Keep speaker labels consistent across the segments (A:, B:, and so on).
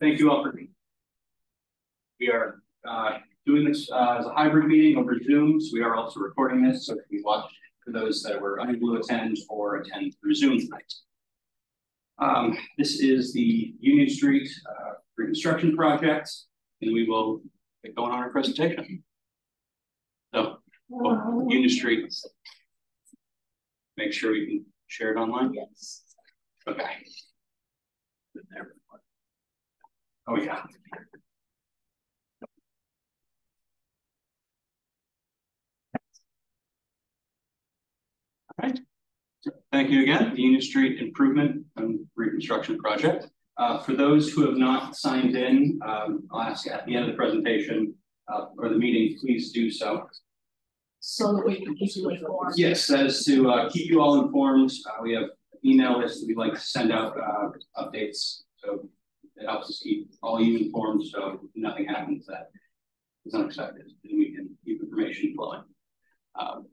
A: Thank you all for being. We are uh, doing this uh, as a hybrid meeting over Zoom. So we are also recording this, so it can be watched for those that were unable to attend or attend through Zoom tonight. Um, this is the Union Street uh, reconstruction project, and we will get going on our presentation. So, well, Union Street. Make sure we can share it online.
B: Yes.
A: Okay. Oh, yeah. All right. Thank you again. The Union Street Improvement and Reconstruction Project. Uh, for those who have not signed in, um, I'll ask at the end of the presentation uh, or the meeting, please do so.
B: So that we can keep you informed.
A: Yes, that is to uh, keep you all informed. Uh, we have email list that we like to send out uh, updates. So it helps us keep all you informed so nothing happens that is unexpected and we can keep information flowing. Um,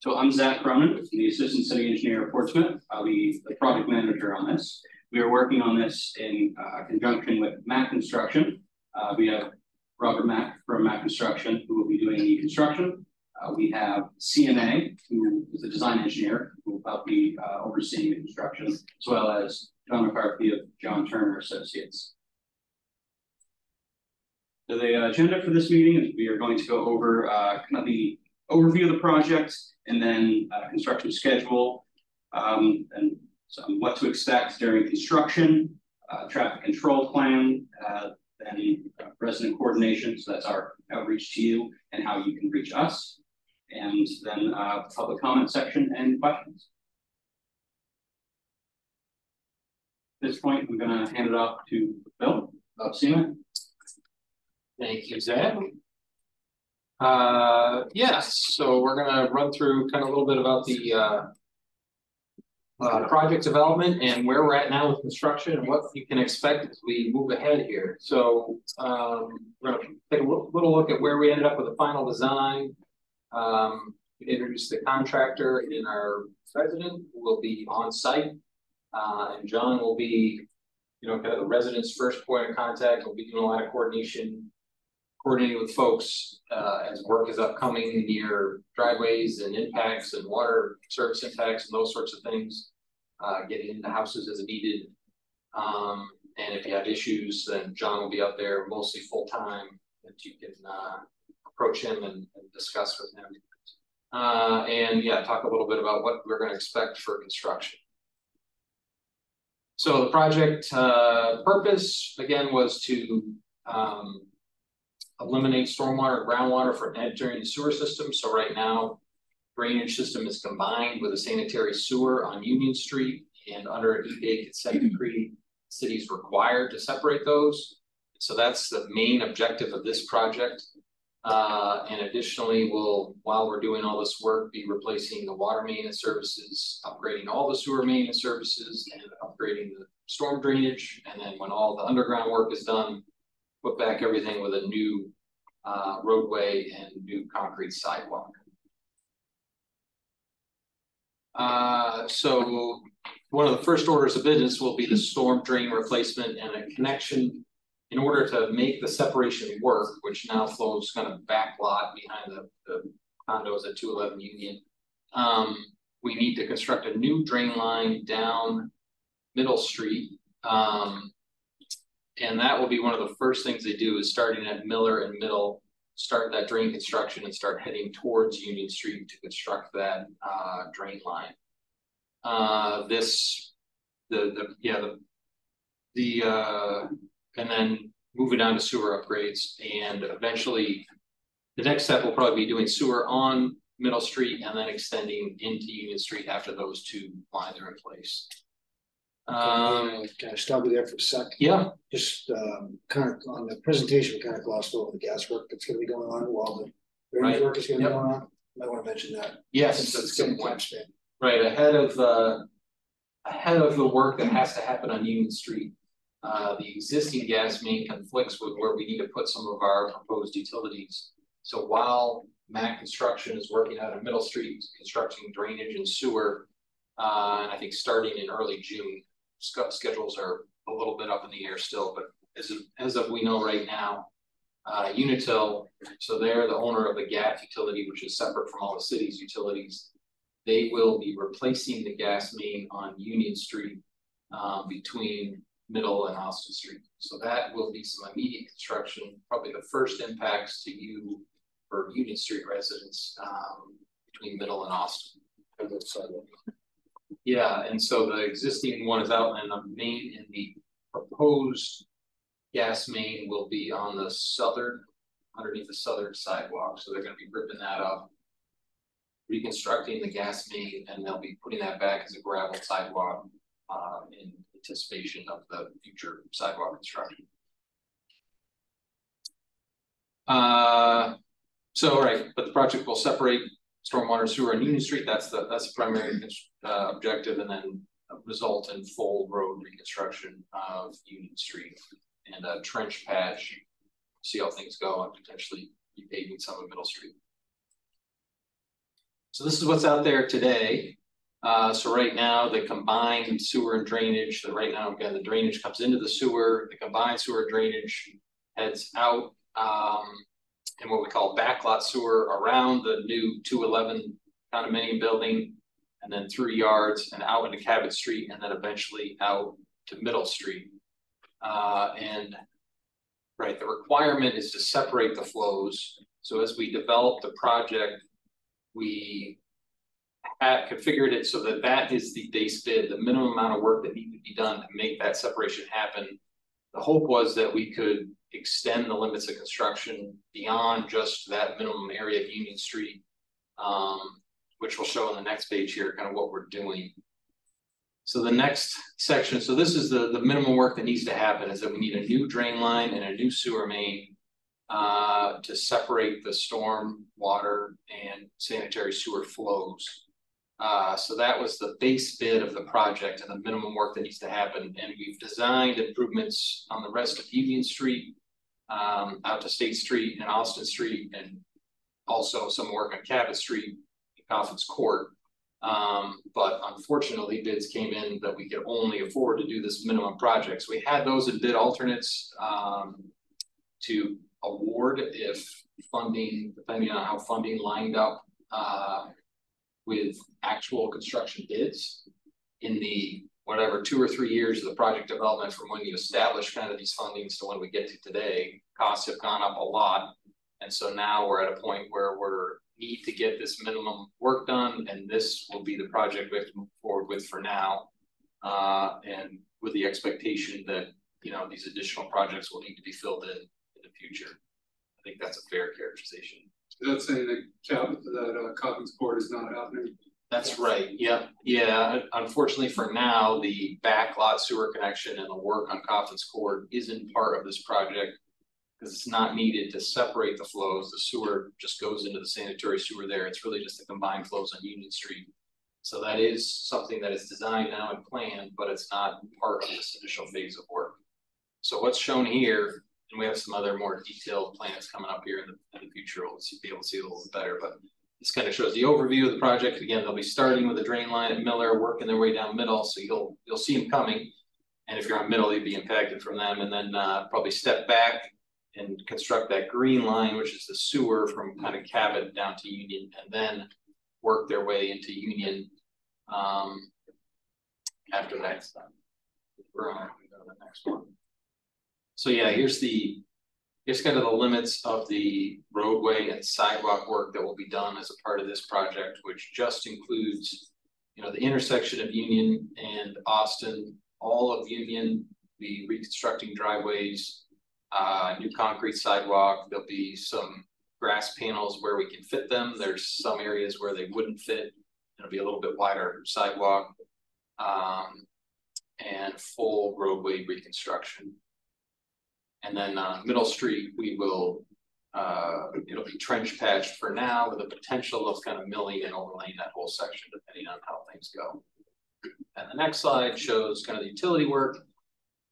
A: so I'm Zach Cronin, the Assistant City Engineer of Portsmouth. I'll be the project manager on this. We are working on this in uh, conjunction with Mac Construction. Uh, we have Robert Mack from Mac Construction who will be doing the construction. Uh, we have CMA, who is a design engineer, who will be uh, overseeing the construction, as well as John McCarthy of John Turner Associates. So the agenda for this meeting is we are going to go over uh, kind of the overview of the project and then uh, construction schedule um, and some what to expect during construction, uh, traffic control plan, uh, then resident coordination. So that's our outreach to you and how you can reach us and then uh, public comment section and questions. At this point, I'm going to hand it off to Bill of CMAC.
C: Thank you, Zach. Uh, yes, so we're going to run through kind of a little bit about the uh, uh, project development and where we're at now with construction and what you can expect as we move ahead here. So um, we're going to take a little look at where we ended up with the final design, um, introduce the contractor and our president will be on site. Uh, and John will be, you know, kind of the resident's first point of contact. We'll be doing a lot of coordination, coordinating with folks uh, as work is upcoming near driveways and impacts and water service impacts and those sorts of things. Uh, getting into houses as needed. Um, and if you have issues, then John will be up there mostly full time that you can uh, approach him and, and discuss with him. Uh, and yeah, talk a little bit about what we're going to expect for construction. So the project uh, purpose, again, was to um, eliminate stormwater and groundwater for entering the sewer system. So right now, drainage system is combined with a sanitary sewer on Union Street and under an EPA consent decree, cities required to separate those. So that's the main objective of this project. Uh, and additionally, we'll, while we're doing all this work, be replacing the water maintenance services, upgrading all the sewer maintenance services, and upgrading the storm drainage. And then when all the underground work is done, put back everything with a new uh, roadway and new concrete sidewalk. Uh, so one of the first orders of business will be the storm drain replacement and a connection in order to make the separation work, which now flows kind of back lot behind the, the condos at 211 Union, um, we need to construct a new drain line down Middle Street. Um, and that will be one of the first things they do is starting at Miller and Middle, start that drain construction and start heading towards Union Street to construct that uh, drain line. Uh, this, the, the, yeah, the, the, uh, and then moving on to sewer upgrades. And eventually, the next step will probably be doing sewer on Middle Street and then extending into Union Street after those two lines are in place.
D: Um, can I stop you there for a sec?
C: Yeah.
D: Just um, kind of on the presentation, we kind of glossed over the gas work that's going to be going on while the drainage right. work is going to yep. be going on. I want to mention that.
C: Yes, that's time span. Right ahead of the ahead of the work that has to happen on Union Street. Uh, the existing gas main conflicts with where we need to put some of our proposed utilities. So while Mac Construction is working out of Middle Street, constructing drainage and sewer, uh, and I think starting in early June, sc- schedules are a little bit up in the air still, but as of, as of we know right now. Uh, Unitil, so they're the owner of the gas utility, which is separate from all the city's utilities. They will be replacing the gas main on Union Street, um, between Middle and Austin Street. So that will be some immediate construction, probably the first impacts to you for Union Street residents, um, between Middle and Austin. Yeah, and so the existing one is out in the main and the proposed gas main will be on the southern, underneath the southern sidewalk, so they're gonna be ripping that up. Reconstructing the gas main and they'll be putting that back as a gravel sidewalk, uh, anticipation of the future sidewalk construction. Uh, so, right, but the project will separate stormwater sewer on Union Street, that's the, that's the primary uh objective, and then result in full road reconstruction of Union Street and a trench patch. See how things go and potentially repaving some of Middle Street. So this is what's out there today. Uh, so right now, the combined sewer and drainage, so right now, again, the drainage comes into the sewer, the combined sewer drainage heads out. Um, what we call backlot sewer around the new two eleven condominium building. And then through yards and out into Cabot Street and then eventually out to Middle Street. Uh, and. Right, the requirement is to separate the flows. So as we develop the project, we. Have configured it so that that is the base bid, the minimum amount of work that needs to be done to make that separation happen. The hope was that we could extend the limits of construction beyond just that minimum area of Union Street. Um, which will show on the next page here, kind of what we're doing. So the next section, so this is the, the minimum work that needs to happen is that we need a new drain line and a new sewer main. Uh, to separate the storm, water and sanitary sewer flows. Uh, so that was the base bid of the project and the minimum work that needs to happen, and we've designed improvements on the rest of Union Street. Um, out to State Street and Austin Street, and also some work on Cabot Street, Coffin's Court. Um, but unfortunately, bids came in that we could only afford to do this minimum project. So we had those in bid alternates, um. To award if funding, depending on how funding lined up, uh. With actual construction bids. In the whatever, two or three years of the project development from when you establish kind of these fundings to when we get to today, costs have gone up a lot. And so now we're at a point where we're need to get this minimum work done, and this will be the project we have to move forward with for now. Uh, and with the expectation that, you know, these additional projects will need to be filled in in the future. I think that's a fair characterization.
E: That's saying that that uh Coffins Court is not happening.
C: That's right, yep, yeah, unfortunately for now, the backlot sewer connection and the work on Coffin's Court isn't part of this project. Cause it's not needed to separate the flows, the sewer just goes into the sanitary sewer there, it's really just the combined flows on Union Street. So that is something that is designed now and planned, but it's not part of this initial phase of work. So what's shown here, and we have some other more detailed plans coming up here in the, in the future, we'll see- be able to see it a little bit better, but. This kind of shows the overview of the project, again, they'll be starting with a drain line at Miller, working their way down middle, so you'll, you'll see them coming. And if you're on middle, you'd be impacted from them, and then, uh, probably step back and construct that green line, which is the sewer from kind of Cabot down to Union, and then work their way into Union. Um, after that. We're on, to the next one. So yeah, here's the, here's kind of the limits of the roadway and sidewalk work that will be done as a part of this project, which just includes. You know, the intersection of Union and Austin, all of Union, be reconstructing driveways, uh, new concrete sidewalk, there'll be some grass panels where we can fit them, there's some areas where they wouldn't fit. It'll be a little bit wider sidewalk. Um, and full roadway reconstruction. And then, uh, Middle Street, we will, uh, it'll be trench patched for now with the potential of kind of milling and overlaying that whole section depending on how things go. And the next slide shows kind of the utility work.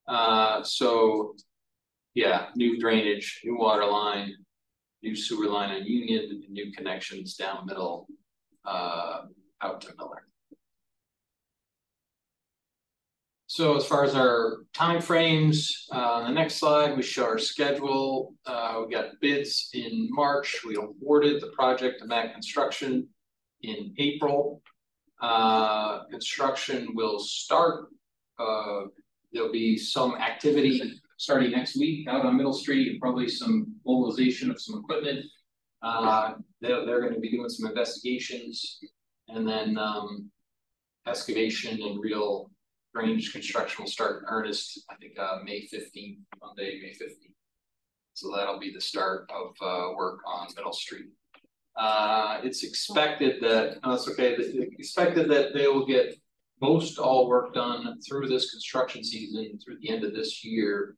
C: Uh, so yeah, new drainage, new water line, new sewer line on Union, new connections down middle, uh, out to Miller. So as far as our timeframes, uh, on the next slide, we show our schedule. Uh, we got bids in March. We awarded the project to Mac Construction in April. Uh, construction will start. Uh, there'll be some activity starting next week out on Middle Street, and probably some mobilization of some equipment. Uh, they're, they're gonna be doing some investigations and then, um, excavation and real construction will start in earnest, I think, uh, May fifteenth, Monday, May fifteenth. So that'll be the start of, uh, work on Middle Street. Uh, it's expected that, no, that's okay, it's expected that they will get most all work done through this construction season, through the end of this year.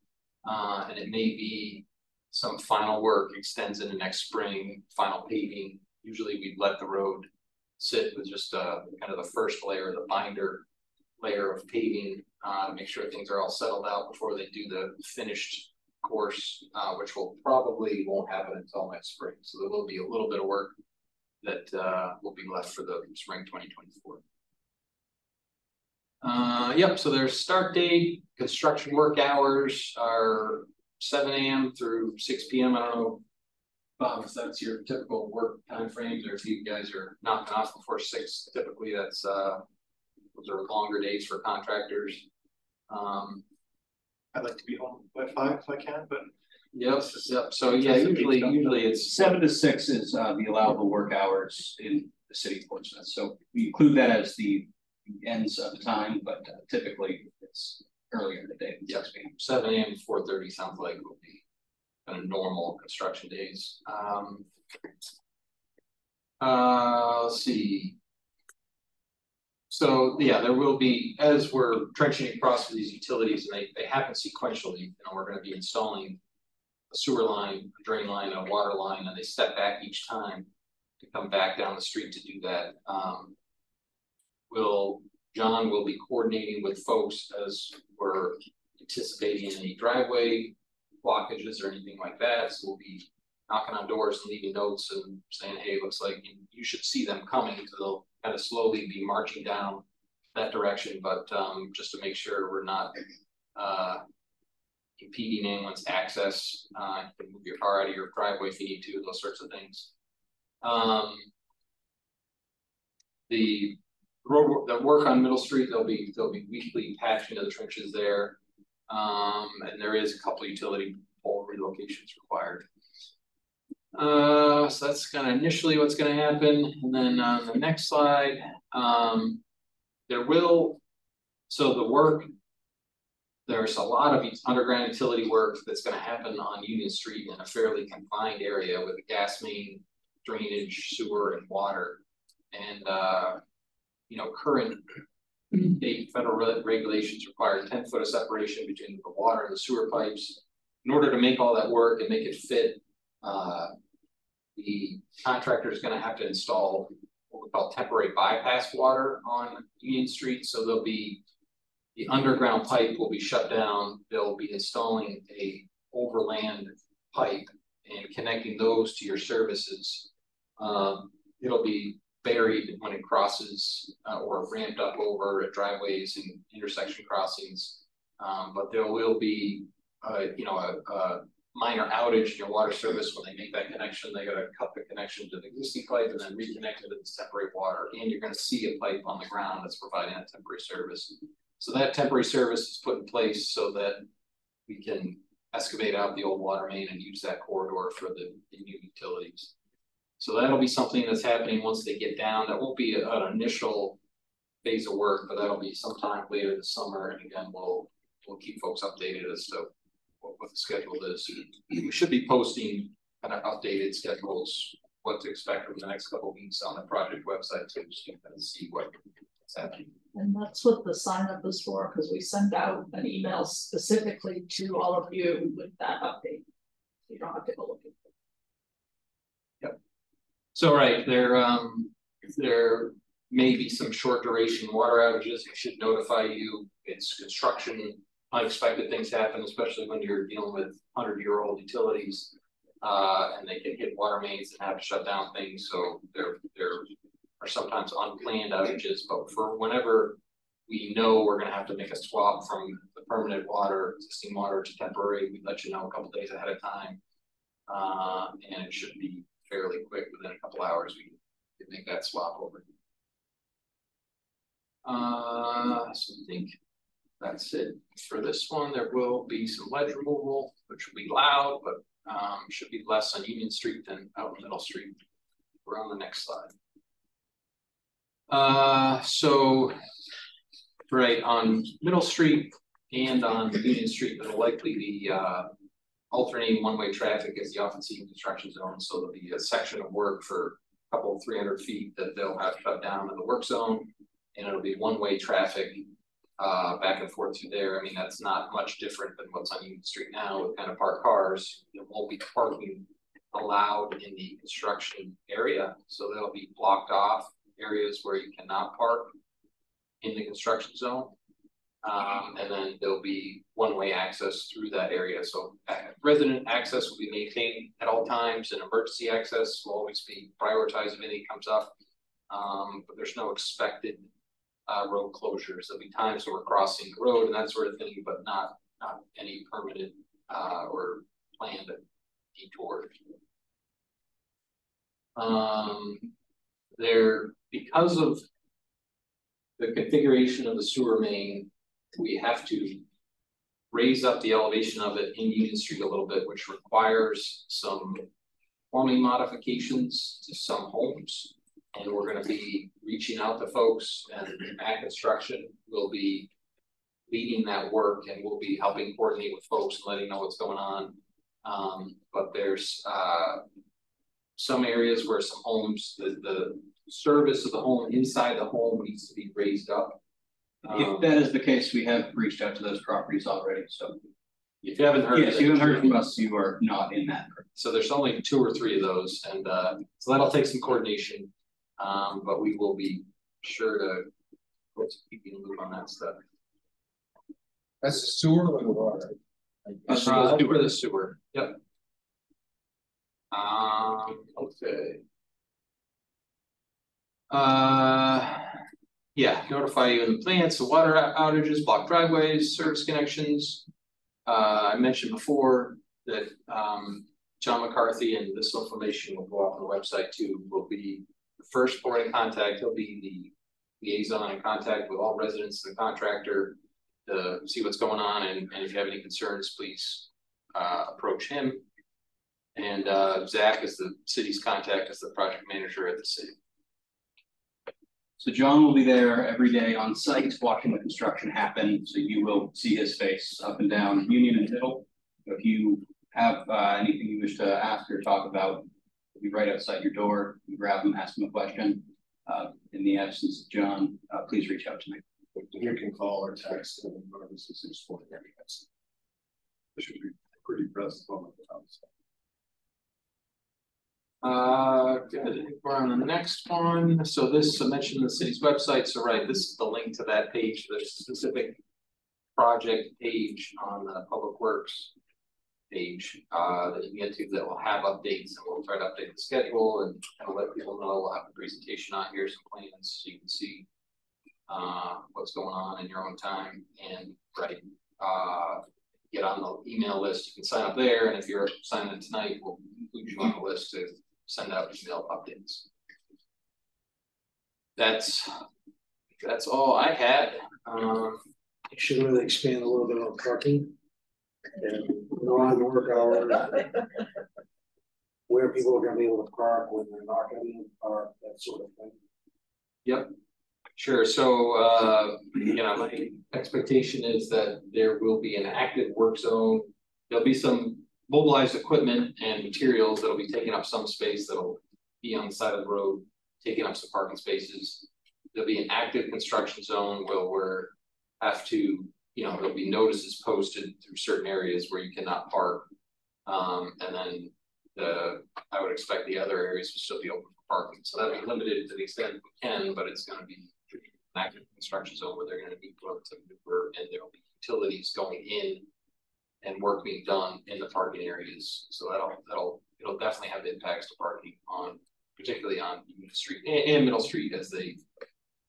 C: Uh, and it may be some final work extends into next spring, final paving. Usually we let the road sit with just, uh, kind of the first layer, of the binder layer of paving, uh, make sure things are all settled out before they do the finished course, uh, which will probably won't happen until next spring. So there will be a little bit of work that, uh, will be left for the spring twenty twenty-four. Uh, yep, so there's start date, construction work hours are seven AM through six PM. I don't know. Bob, if that's your typical work timeframes, or if you guys are knocking off before six, typically that's, uh, those are longer days for contractors. Um,
F: I'd like to be home by five if I can, but
C: yep, yep, so yeah, usually, usually it's,
A: Seven to six is uh the allowable work hours in the city of Portsmouth, so we include that as the ends of the time, but uh, typically it's earlier in the day than six P M.
C: seven AM to four thirty sounds like will be kind of normal construction days. Um. Uh, let's see. So, yeah, there will be, as we're trenching across these utilities and they, happen sequentially, you know, we're gonna be installing. A sewer line, a drain line, a water line, and they step back each time to come back down the street to do that. Um. Will, John will be coordinating with folks as we're anticipating any driveway blockages or anything like that, so we'll be knocking on doors and leaving notes and saying, hey, looks like you- should see them coming, so they'll kind of slowly be marching down that direction, but um just to make sure we're not uh impeding anyone's access, uh you can move your car out of your driveway if you need to, those sorts of things. Um the road, the work on Middle Street, there'll be, there'll be weekly patching of the trenches there. Um, and there is a couple utility pole relocations required. Uh, so that's kind of initially what's gonna happen, and then on the next slide, um, there will, so the work. There's a lot of underground utility work that's gonna happen on Union Street in a fairly confined area with a gas main, drainage, sewer and water. And uh, you know, current state federal regulations require ten foot of separation between the water and the sewer pipes. In order to make all that work and make it fit, uh, the contractor is gonna have to install what we call temporary bypass water on Union Street, so there'll be the underground pipe will be shut down, they'll be installing a overland pipe and connecting those to your services. Um, it'll be buried when it crosses uh, or ramped up over at driveways and intersection crossings. Um, but there will be, uh, you know, a, a minor outage in your water service when they make that connection. They gotta cut the connection to the existing pipe and then reconnect it to this temporary water. And you're gonna see a pipe on the ground that's providing that temporary service. So that temporary service is put in place so that we can excavate out the old water main and use that corridor for the, the new utilities. So that'll be something that's happening once they get down. That won't be an initial phase of work, but that'll be sometime later this summer. And again, we'll, we'll keep folks updated as to what, what the schedule is. We should be posting kind of updated schedules, what to expect over the next couple of weeks on the project website, so you can kind of see what's happening.
B: And that's what the sign up is for, because we send out an email specifically to all of you with that update. You don't have to go looking.
C: So right, there um, there may be some short duration water outages, we should notify you, it's construction. Unexpected things happen, especially when you're dealing with hundred year old utilities. Uh, and they can hit water mains and have to shut down things, so there there are sometimes unplanned outages, but for whenever. we know we're gonna have to make a swap from the permanent water, existing water to temporary, we let you know a couple days ahead of time. Uh, and it should be fairly quick, within a couple hours, we can make that swap over. Uh, so I think that's it for this one. There will be some ledge removal, which will be loud, but um, should be less on Union Street than out Middle Street. We're on the next slide. Uh, so, right, on Middle Street and on Union Street, there'll likely be uh. Alternating one-way traffic as the often seen construction zone, so there'll be a section of work for a couple, three hundred feet that they'll have shut down in the work zone. And it'll be one-way traffic uh back and forth through there. I mean, that's not much different than what's on Union Street now with kind of parked cars. There won't be parking allowed in the construction area, so there'll be blocked off areas where you cannot park in the construction zone. Um, and then there'll be one-way access through that area, so uh, resident access will be maintained at all times, and emergency access will always be prioritized if anything comes up. Um, but there's no expected uh, road closures. There'll be times when we're crossing the road and that sort of thing, but not, not any permitted, uh, or planned detour. Um, there, because of the configuration of the sewer main, we have to raise up the elevation of it in Union Street a little bit, which requires some plumbing modifications to some homes. And we're gonna be reaching out to folks and Ag Construction will be leading that work and we'll be helping coordinate with folks and letting know what's going on. Um, but there's uh some areas where some homes, the the service of the home inside the home needs to be raised up.
A: If
C: Um,
A: that is the case, we have reached out to those properties already, so.
C: if you haven't heard.
A: Yes, you haven't heard from us, you are not in that. group.
C: So there's only two or three of those, and uh, so that'll take some coordination. Um, but we will be sure to keep you in the loop on that stuff.
F: That's the sewer or the water?
A: That's for
C: Uh,
A: the sewer.
C: For the sewer, yep. Um, okay. Uh, yeah, notify you in the plants, the water outages, block driveways, service connections. Uh, I mentioned before that, um, John McCarthy and this information will go up on the website too, will be the first point of contact, he'll be the liaison and contact with all residents and the contractor to see what's going on, and, and if you have any concerns, please, uh, approach him. And, uh, Zach is the city's contact, as the project manager at the city.
A: So John will be there every day on site, watching the construction happen, so you will see his face up and down Union and Middle. If you have uh anything you wish to ask or talk about, he'll be right outside your door, you grab them, ask them a question. Uh, in the absence of John, uh, please reach out to me.
F: You can call or text and this is just for every guys. This should be pretty pressed on the house.
C: Uh, good, we're on the next one, so this, I mentioned the city's website, so right, this is the link to that page, there's a specific. Project page on the Public Works. Page, uh, that you can get to that will have updates, and we'll try to update the schedule and kind of let people know, we'll have a presentation on here, some plans, so you can see. Uh, what's going on in your own time, and, right, uh, get on the email list, you can sign up there, and if you're signing in tonight, we'll include you on the list to send out email updates. That's, that's all I had, um,
D: You should really expand a little bit on parking. And on work hours. Where people are gonna be able to park, when they're not gonna be able to park, that sort of thing. Yep.
C: Sure, so, uh, you know, my expectation is that there will be an active work zone. There'll be some mobilized equipment and materials that'll be taking up some space that'll be on the side of the road, taking up some parking spaces. There'll be an active construction zone where we'll have to, you know, there'll be notices posted through certain areas where you cannot park. Um, and then the, I would expect the other areas will still be open for parking, so that'll be limited to the extent we can, but it's gonna be. an Active construction zone where they're gonna be able to maneuver and there'll be utilities going in. And work being done in the parking areas, so that'll, that'll, it'll definitely have impacts to parking on, particularly on Union Street and, and Middle Street as they.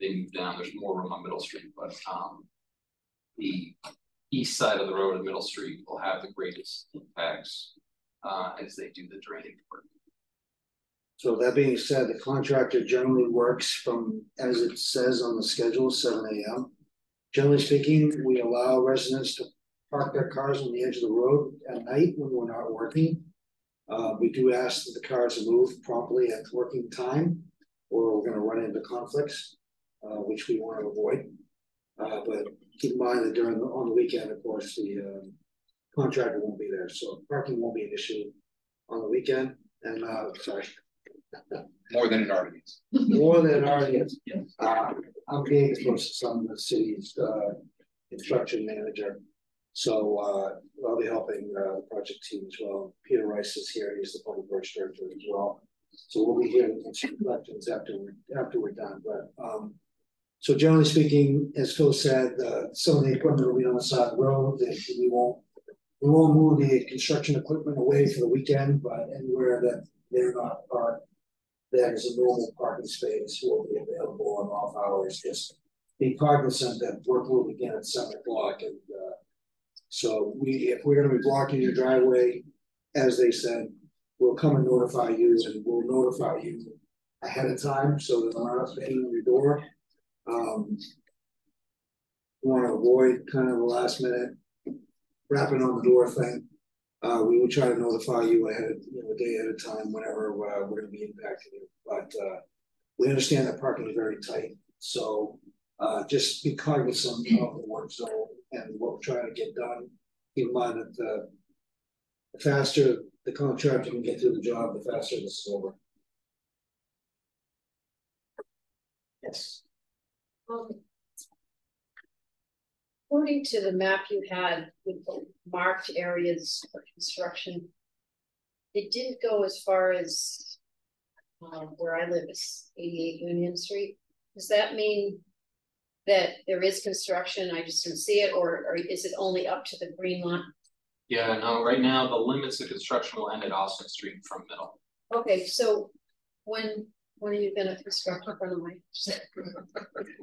C: they move down, there's more room on Middle Street, but, um. The east side of the road and Middle Street will have the greatest impacts, uh, as they do the drainage work.
D: So that being said, the contractor generally works from, as it says on the schedule, seven AM. Generally speaking, we allow residents to park their cars on the edge of the road at night when we're not working. Uh, we do ask that the cars move promptly at working time, or we're gonna run into conflicts, uh, which we want to avoid. Uh, but keep in mind that during, the on the weekend, of course, the, uh, contractor won't be there, so parking won't be an issue on the weekend, and, uh, sorry.
F: More than it already is.
D: More than it already is.
A: Yes.
D: Uh, I'm being close to some of the city's, uh, construction manager. So, uh, I'll be helping, uh, the project team as well. Peter Rice is here, he's the public works director as well. So we'll be here with some questions after we're, after we're done, but, um. So generally speaking, as Phil said, uh, some of the equipment will be on the side of the road, we won't. We won't move the construction equipment away for the weekend, but anywhere that they're not parked that is a normal parking space will be available on off hours, just be cognizant that work will begin at seven o'clock and, uh. So we, if we're gonna be blocking your driveway, as they said, we'll come and notify you and we'll notify you ahead of time, so that we're not banging on your door. Um. Want to avoid kind of the last minute rapping on the door thing. Uh, we will try to notify you ahead you know, a day at a time whenever, uh, we're gonna be impacting you, but, uh. We understand that parking is very tight, so, uh, just be cognizant of the work zone and what we're trying to get done. Keep in mind that, uh. The faster the contractor can get through the job, the faster this is over. Yes.
G: Um, According to the map you had with the marked areas for construction. It didn't go as far as. Um, where I live is eighty-eight Union Street. Does that mean? That there is construction, I just didn't see it, or, or is it only up to the green line?
C: Yeah, no, right now, the limits of construction will end at Austin Street from Middle.
G: Okay, so when, when are you gonna construct in front of my?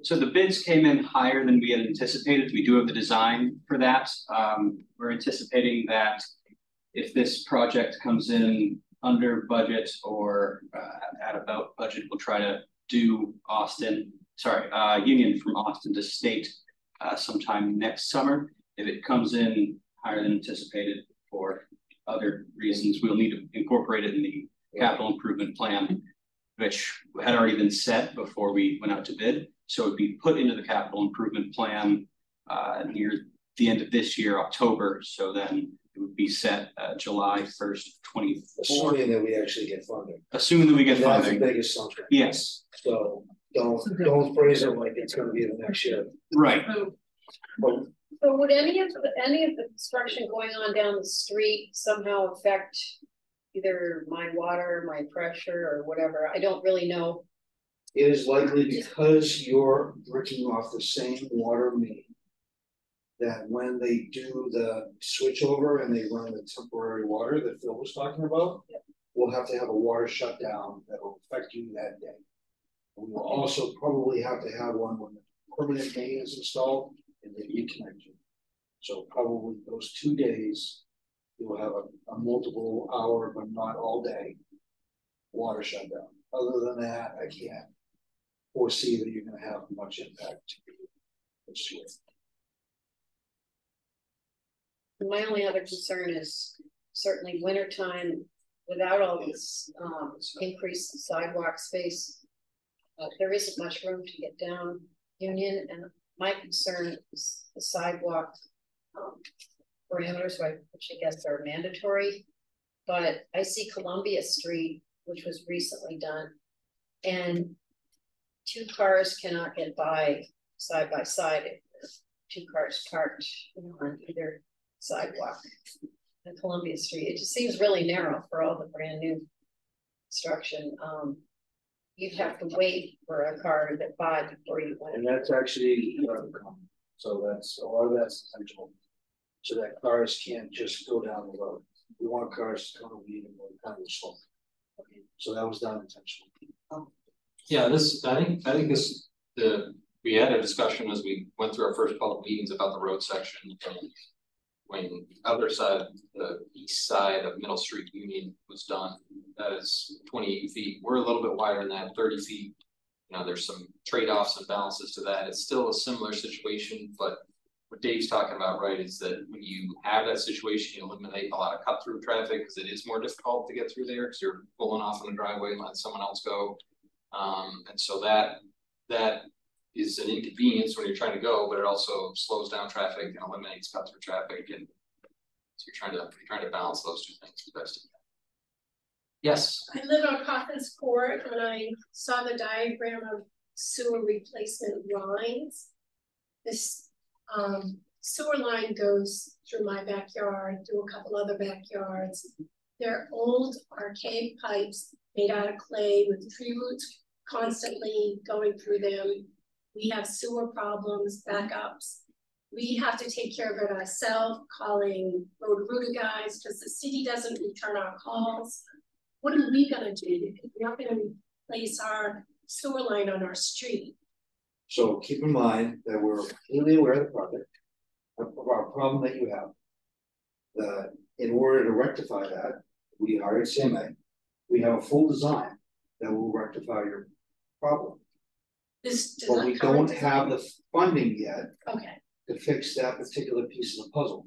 A: So the bids came in higher than we had anticipated. We do have the design for that. Um, we're anticipating that. If this project comes in under budget or uh at about budget, we'll try to do Austin. Sorry, uh Union from Austin to State uh sometime next summer. If it comes in higher than anticipated for other reasons, we'll need to incorporate it in the capital improvement plan. Which had already been set before we went out to bid, so it'd be put into the capital improvement plan. Uh, near the end of this year, October, so then it would be set uh July first, twenty four,
D: Assuming that we actually get funding.
A: assuming that we get
D: That's the
A: funding.
D: big assumption.
A: Yes,
D: So don't, don't phrase it like it's gonna be the next year.
A: right,
D: But
G: So would any of, the any of the construction going on down the street somehow affect? Either my water, my pressure, or whatever, I don't really know.
D: It is likely because you're drinking off the same water main. That when they do the switch over and they run the temporary water that Phil was talking about. We'll have to have a water shutdown that will affect you that day. We will also probably have to have one when the permanent main is installed and they reconnect you. So probably those two days. You'll have a, a multiple hour, but not all day. Water shutdown. Other than that, I can't foresee that you're gonna have much impact. this year.
G: My only other concern is certainly wintertime without all this um increased sidewalk space. Uh, there isn't much room to get down Union and my concern is the sidewalk. Um, parameters, right, which I guess are mandatory. But I see Columbia Street, which was recently done. And two cars cannot get by side by side if two cars parked you know, on either sidewalk. On Columbia Street, it just seems really narrow for all the brand new construction, um. You'd have to wait for a car to get by before you went.
D: And that's actually, so that's, a lot of that's intentional. So that cars can't just go down the road. We want cars to come and leave and kind of slow. So that was done intentionally.
C: Um, yeah, this, I think, I think this the, we had a discussion as we went through our first public meetings about the road section. and When other side, the east side of Middle Street Union was done, that is twenty-eight feet, we're a little bit wider than that, thirty feet. You know, there's some trade-offs and balances to that, it's still a similar situation, but. What Dave's talking about, right, is that when you have that situation, you eliminate a lot of cut-through traffic, because it is more difficult to get through there, because you're pulling off on the driveway, and letting someone else go. Um, and so that, that is an inconvenience when you're trying to go, but it also slows down traffic and eliminates cut through traffic and. So you're trying to, you're trying to balance those two things the best. you can. Yes,
H: I live on Coffin's Court and I saw the diagram of sewer replacement lines. This um sewer line goes through my backyard, through a couple other backyards. They're old archaic pipes made out of clay with tree roots constantly going through them. We have sewer problems, backups. We have to take care of it ourselves, calling Roto-Rooter guys, because the city doesn't return our calls. What are we gonna do? We're not gonna replace our sewer line on our street.
D: So keep in mind that we're completely aware of the project, of our problem that you have. That in order to rectify that, we hired CMA, we have a full design that will rectify your problem.
H: This
D: But we don't
H: this.
D: have the funding yet
H: Okay,
D: to fix that particular piece of the puzzle.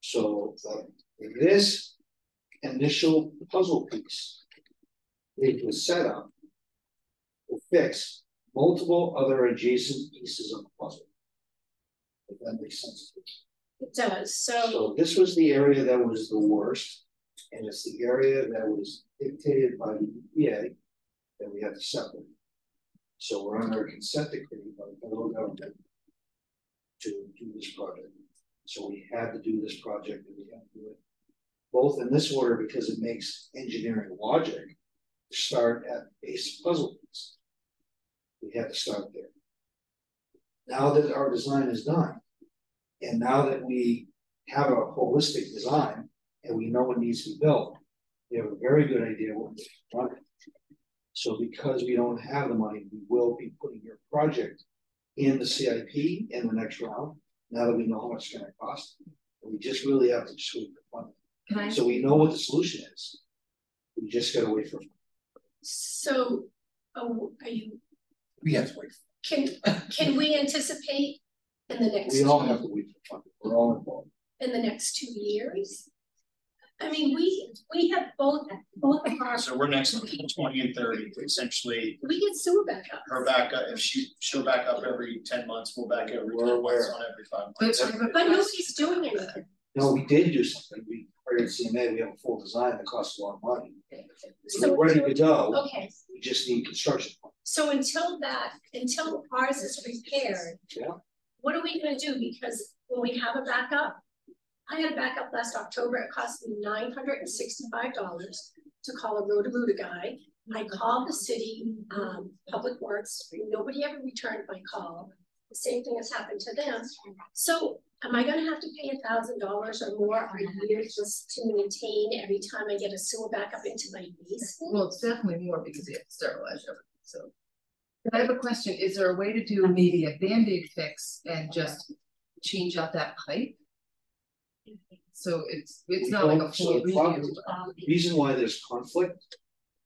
D: So, uh, this initial puzzle piece. It was set up. To fix multiple other adjacent pieces of the puzzle. If that makes sense. to you.
H: it does, so,
D: So this was the area that was the worst, and it's the area that was dictated by the EPA that we had to separate. So we're under a consent decree by the federal government to do this project. So we had to do this project and we had to do it both in this order because it makes engineering logic start at base puzzle. We had to start there. Now that our design is done, and now that we have a holistic design and we know what needs to be built, we have a very good idea what we want. So because we don't have the money, we will be putting your project in the CIP in the next round, now that we know how much it's gonna cost. We just really have to sweep the funding. So we know what the solution is. We just gotta wait for.
H: so, oh, are you,
F: We have to wait.
H: can, can we anticipate in the next?
D: We all
H: two-
D: have to wait for funding. We're all involved.
H: In the next two years? I mean, we, we have both, both of our,
I: So we're next on twenty and thirty, essentially,
H: we get sewer backup.
I: her backup, if she, she'll back up every ten months, we'll back every
D: We're
I: ten
D: aware.
I: months on every five
J: but
I: months.
J: I have a
H: But
J: question.
H: nobody's doing anything.
D: No, we did do something. We hired CMA, we have a full design that costs a lot of money.
H: So
D: We're ready to go.
H: Okay,
D: We just need construction.
H: So until that, until ours is repaired.
D: Yeah.
H: What are we gonna do? Because when we have a backup. I had a backup last October. It cost me nine hundred and sixty-five dollars to call a Roto-Rooter guy. I called the city, um, Public Works, nobody ever returned my call. The same thing has happened to them. So am I gonna have to pay a thousand dollars or more a year just to maintain every time I get a sewer backup into my basement?
J: Well, it's definitely more because you have to sterilize everything, so. I have a question, is there a way to do maybe a Band-Aid fix and just change out that pipe? So it's, it's not like a full
D: the problem- Reason why there's conflict.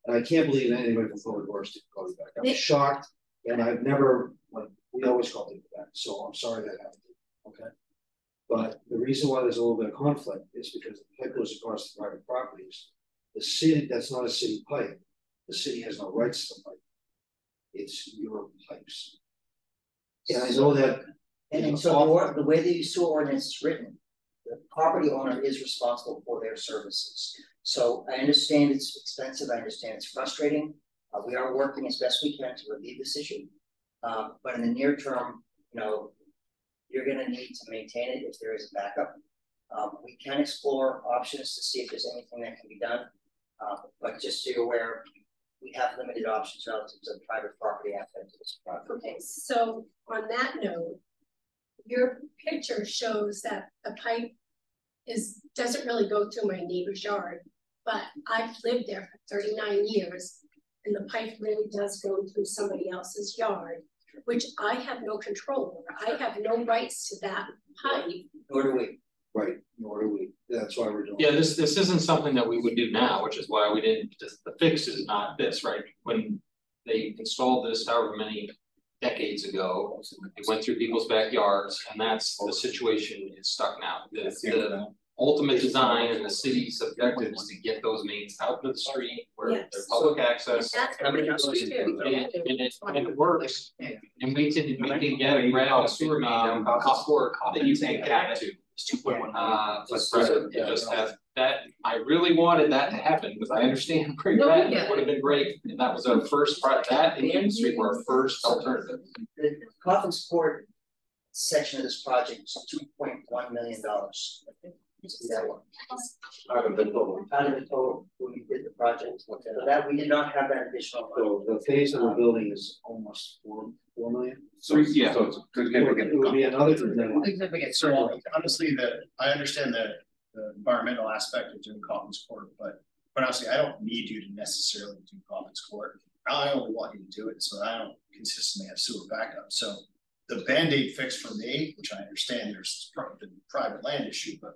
D: And I can't believe anybody from Public Works didn't call you back. I'm shocked and I've never, like, we always call people back, so I'm sorry that happened, okay? But the reason why there's a little bit of conflict is because the pipe goes across the private properties. The city, that's not a city pipe. The city has no rights to the pipe. It's your pipes. And I know that.
K: And and so the the way the sewer ordinance is written, the property owner is responsible for their services. So I understand it's expensive, I understand it's frustrating, uh, we are working as best we can to relieve this issue. Uh, but in the near term, you know, you're gonna need to maintain it if there is a backup. Um, we can explore options to see if there's anything that can be done. Uh, but just so you're aware, we have limited options relative to private property aspect of this project.
H: Okay, so on that note. Your picture shows that the pipe is, doesn't really go through my neighbor's yard. But I've lived there for thirty-nine years and the pipe really does go through somebody else's yard. which I have no control over. I have no rights to that pipe.
K: Nor do we.
D: Right, nor do we, that's why we're doing.
C: Yeah, this, this isn't something that we would do now, which is why we didn't, the, the fix is not this, right? When they installed this however many decades ago, it went through people's backyards, and that's the situation is stuck now. The, the ultimate design and the city's objective is to get those mains out to the street where they're
H: Yes.
C: public access.
H: That's
C: And,
H: what we have to do.
C: and it, and it works, and we can, we can get a rail sewer main down Cox Court that you can get to.
A: It's two point one.
C: Uh, but Brett, you just have that, I really wanted that to happen, because I understand Great
J: No, we
C: Bend
J: get it.
C: would have been great, and that was our first, part. that and Main Street were our first alternative.
K: The Coffin's Court section of this project is two point one million dollars. That one,
D: Out of the total.
K: out of the total, when we did the project, so that, we did not have that additional.
D: So the phase of the building is almost four, four million?
F: So,
A: Yeah.
F: so it's significant.
D: It would be another.
J: Significant.
I: So honestly, the, I understand the, the environmental aspect of doing Coffins Court, but. But honestly, I don't need you to necessarily do Coffins Court. I only want you to do it so that I don't consistently have sewer backup, so. The Band-Aid fix for me, which I understand there's pro- the private land issue, but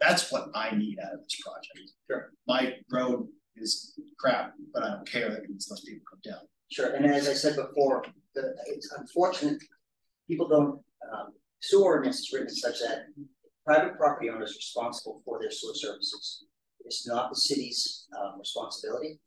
I: that's what I need out of this project.
K: Sure.
I: My road is crap, but I don't care, that means less people come down.
K: Sure, and as I said before, the, it's unfortunate, people don't, um, sewer ordinance is written such that private property owners are responsible for their sewer services. It's not the city's, um, responsibility.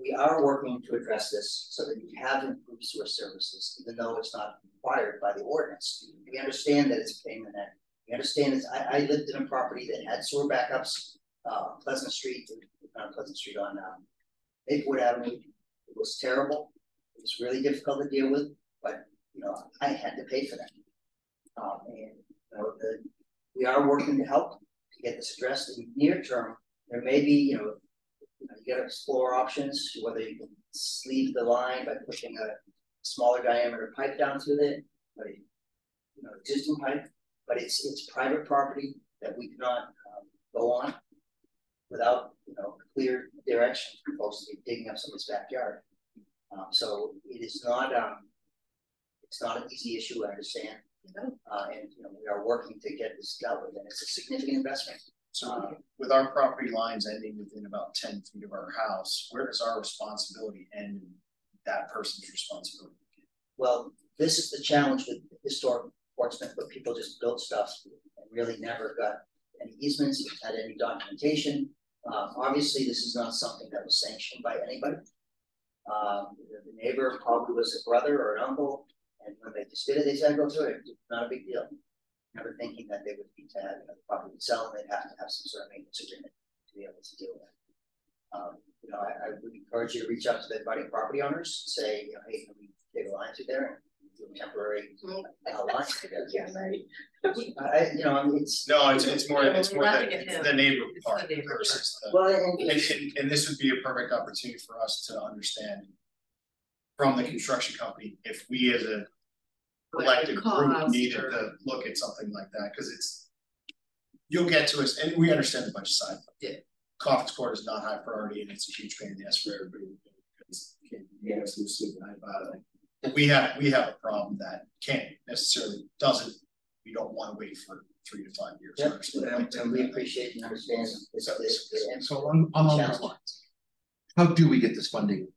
K: We are working to address this so that we have improved sewer services, even though it's not required by the ordinance. We understand that it's a pain in the neck. We understand that I, I lived in a property that had sewer backups, uh, Pleasant Street, not Pleasant Street on, um, Maplewood Avenue. It was terrible. It was really difficult to deal with, but, you know, I had to pay for that. Um, and, you know, the, we are working to help to get this addressed in the near term. There may be, you know, you know, you gotta explore options, whether you can sleeve the line by pushing a smaller diameter pipe down through it, but you know, existing pipe, but it's, it's private property that we cannot, um, go on without, you know, clear direction folks to be digging up somebody's backyard. Um, so it is not, um, it's not an easy issue, I understand. Uh, and, you know, we are working to get this dealt with, and it's a significant investment.
I: So with our property lines ending within about ten feet of our house, where does our responsibility end? and That person's responsibility.
K: Well, this is the challenge with historic Portsmouth, where people just built stuff and really never got any easements, had any documentation. Um, obviously, this is not something that was sanctioned by anybody. Um, the neighbor probably was a brother or an uncle, and when they just did it, they said, go through it, not a big deal. Never thinking that they would be to have, you know, the property and they'd have to have some sort of maintenance agreement to be able to deal with it. Um, you know, I, I would encourage you to reach out to the budding property owners, say, you know, hey, can we take a line through there? And a Temporary, uh, line together.
B: Yeah, right.
K: I, you know, I mean, it's,
I: No, it's, it's more, it's more
J: Laughing
I: the,
J: at
I: it's the neighbor
J: It's the
I: part
J: neighbor part.
I: versus the.
K: well, and,
I: And, and, and this would be a perfect opportunity for us to understand. From the construction company, if we as a collective group
J: Cost
I: needed
J: or-
I: to look at something like that, cause it's. You'll get to us, and we understand the budget side.
J: Yeah.
I: Coffin's Court is not high priority and it's a huge pain in the ass for everybody. because you can't- you guys lose sleep at night about it. We have, we have a problem that can't necessarily, doesn't, we don't wanna wait for three to five years. or
K: and and we appreciate and understand this, this, this, and
F: So on, on all those lines. How do we get this funding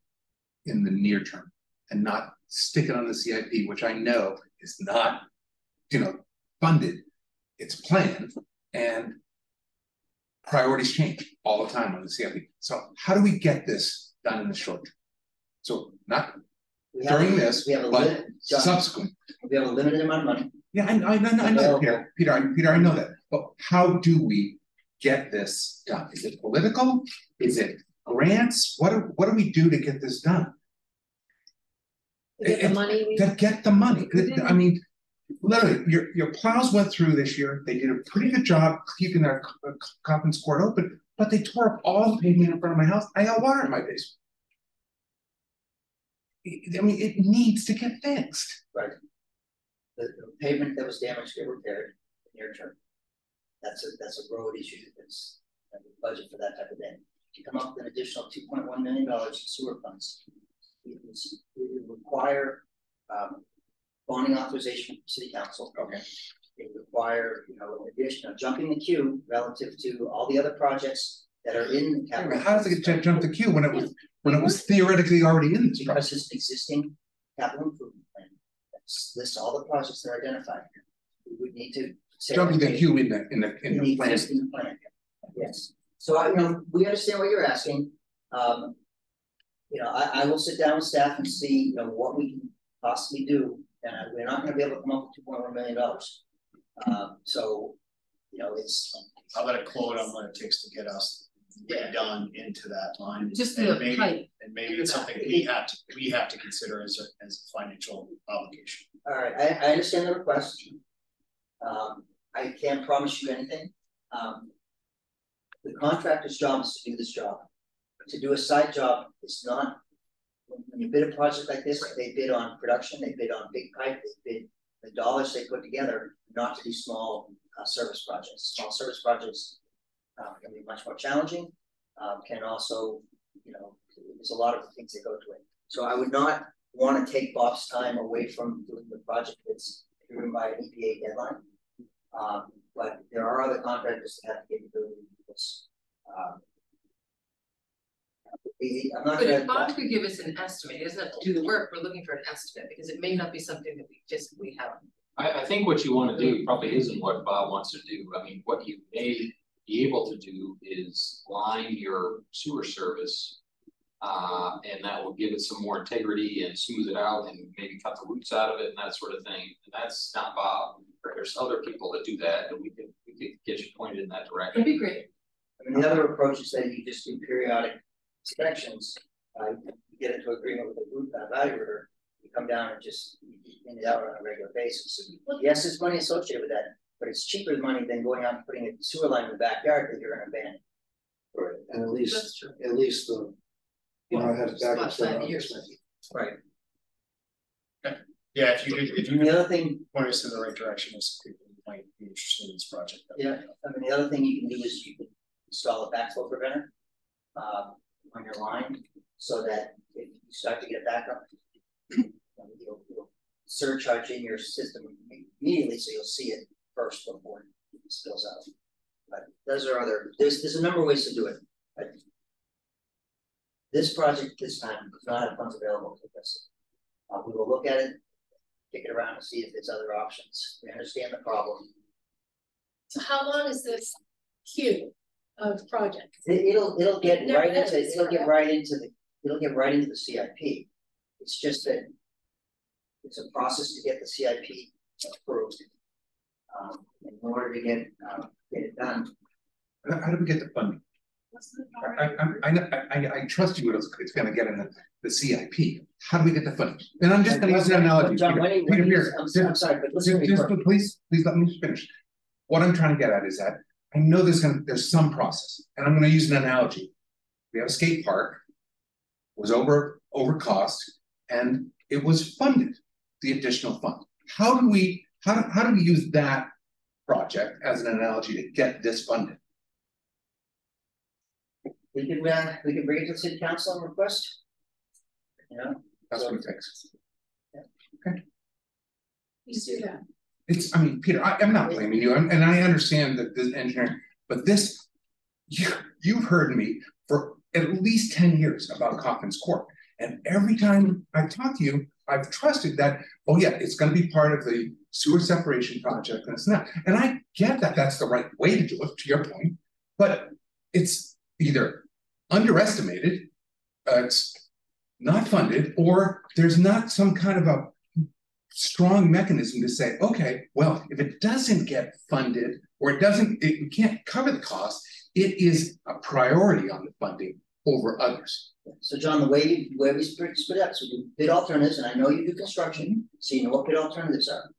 F: in the near term and not stick it on the CIP, which I know is not, you know, funded. It's planned and priorities change all the time on the CIP. So how do we get this done in the short term? So not
K: we have,
F: during this,
K: we have a
F: but
K: limit, John,
F: subsequent.
K: we have a limited amount of money.
F: Yeah, I, I, I know, I know, Peter, Peter, I, Peter, I know that, but how do we get this done? Is it political? Is it grants? What do, what do we do to get this done?
G: Get the money we.
F: To get the money, I mean, literally, your, your plows went through this year, they did a pretty good job keeping their co- Coffin's Court open, but they tore up all the pavement in front of my house, I got water in my basement. I- mean, it needs to get fixed.
K: The, the pavement that was damaged get repaired in near term. That's a, that's a road issue, that's, that budget for that type of thing. To come up with an additional two point one million dollars in sewer funds. It would require, um, bonding authorization from city council.
I: Okay.
K: They require, you know, in addition of jumping the queue relative to all the other projects that are in the capital.
F: How does it get jump the queue when it was, when it was theoretically already in this project?
K: Because it's an existing capital improvement plan. That's lists all the projects that are identified. here. We would need to. say,
F: Jumping the
K: okay,
F: queue in the, in the, in
K: In
F: the
K: the
F: plan.
K: existing plan, yes. So I, you know, we understand what you're asking. Um. You know, I, I will sit down with staff and see, you know, what we can possibly do, and I- we're not gonna be able to come up with two point one million dollars. Um, so, you know, it's,
I: I'll let it quote on what it takes to get us done into that line.
J: Just
I: And
J: the
I: maybe-
J: pipe.
I: And maybe it's something we have to, we have to consider as a, as a financial obligation.
K: all right, I, I understand the request. Um, I can't promise you anything. Um. The contractor's job is to do this job. To do a side job is not. When when you bid a project like this, they bid on production, they bid on big pipe, they bid the dollars they put together, not to do small uh service projects. Small service projects. Uh, can be much more challenging, um, can also, you know, there's a lot of things that go to it. So I would not wanna take Bob's time away from doing the project that's driven by an EPA deadline. Um, but there are other contractors that have the capability to do this. Um, I'm not
J: But if Bob could give us an estimate, he doesn't have to do the work, we're looking for an estimate, because it may not be something that we just, we have.
C: I, I think what you wanna do probably isn't what Bob wants to do, I mean, what you may be able to do is line your sewer service. Uh, and that will give it some more integrity and smooth it out and maybe cut the roots out of it and that sort of thing, and that's not Bob. There's other people that do that, and we could, we could get you pointed in that direction.
J: That'd be great.
K: I mean, the other approach is that you just do periodic inspections, uh, you get into agreement with the Roto-Rooter. You come down and just in it out on a regular basis. Yes, there's money associated with that, but it's cheaper money than going out and putting a sewer line in the backyard that you're gonna abandon.
D: Right, and at least, at least the. you know, had
J: Just
D: backup.
J: about five
D: plan,
J: years.
K: Right.
I: Yeah, if you could, if you
K: And the other thing,
I: point us in the right direction, as people who might be interested in this project. that would be
K: Yeah. I mean, the other thing you can do is you can install a backflow preventer. Um, on your line, so that if you start to get a backup. You'll, you'll surcharge in your system immediately, so you'll see it first before it spills out. But those are other, there's, there's a number of ways to do it, but. This project this time does not have funds available to us. Uh, we will look at it, kick it around and see if there's other options. We understand the problem.
H: So how long is this queue of projects?
K: It, it'll, it'll get
H: Never
K: right into, it'll get right into the, it'll get right into the CIP. It's just that. It's a process to get the CIP approved. Um, in order to get, um, get it done,
F: How, do we get the funding? I, I, I, I, trust you, it's, it's gonna get in the, the CIP. How do we get the funding? And I'm just gonna use an analogy.
K: John,
F: Peter,
K: you-
F: Peter,
K: I'm,
F: just-
K: I'm sorry, but listen to me
F: Just, please, please let me finish. What I'm trying to get at is that I know there's gonna, there's some process, and I'm gonna use an analogy. We have a skate park. Was over, over cost, and it was funded, the additional fund. How do we, how, do how do we use that project as an analogy to get this funded?
K: We can, uh, we can bring it to the city council and request. You know,
F: That's what it takes. Okay.
H: Please do that.
F: It's, I mean, Peter, I, I'm not blaming you, and and I understand that the engineering, but this. You, you've heard me for at least ten years about Coffin's Court, and every time I talk to you, I've trusted that, oh yeah, it's gonna be part of the sewer separation project, and it's not. And I get that that's the right way to do it, to your point, but it's either underestimated, uh, it's not funded, or there's not some kind of a strong mechanism to say, okay, well, if it doesn't get funded or it doesn't, it can't cover the cost, it is a priority on the funding over others.
K: So John, the way, you- the way we split, split up, so we do bid alternatives, and I know you do construction, so you know what bid alternatives are.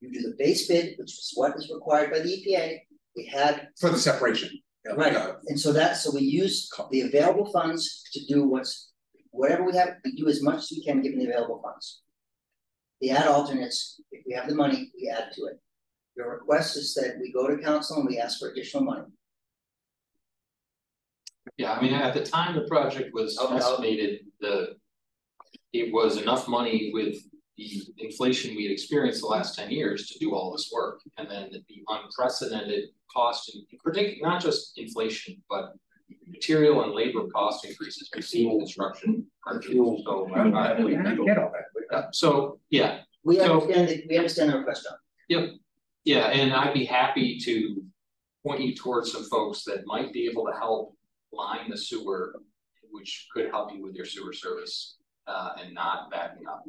K: You do the base bid, which is what is required by the EPA, we had
F: For the separation. uh,
K: Right,
F: uh,
K: and so that, so we use the available funds to do what's, whatever we have, we do as much as we can given the available funds. The add alternates, if we have the money, we add to it. Your request is that we go to council and we ask for additional money.
C: Yeah, I mean, at the time the project was estimated, the. It was enough money with the inflation we had experienced the last ten years to do all this work, and then the unprecedented cost and predict not just inflation, but material and labor cost increases we've seen in construction.
D: Fuel.
C: So,
D: I
C: uh,
D: get all that.
C: uh, so, yeah,
K: We
C: So-
K: understand, the- we understand the request, John.
C: yeah, and I'd be happy to point you towards some folks that might be able to help line the sewer, which could help you with your sewer service, uh, and not backing up.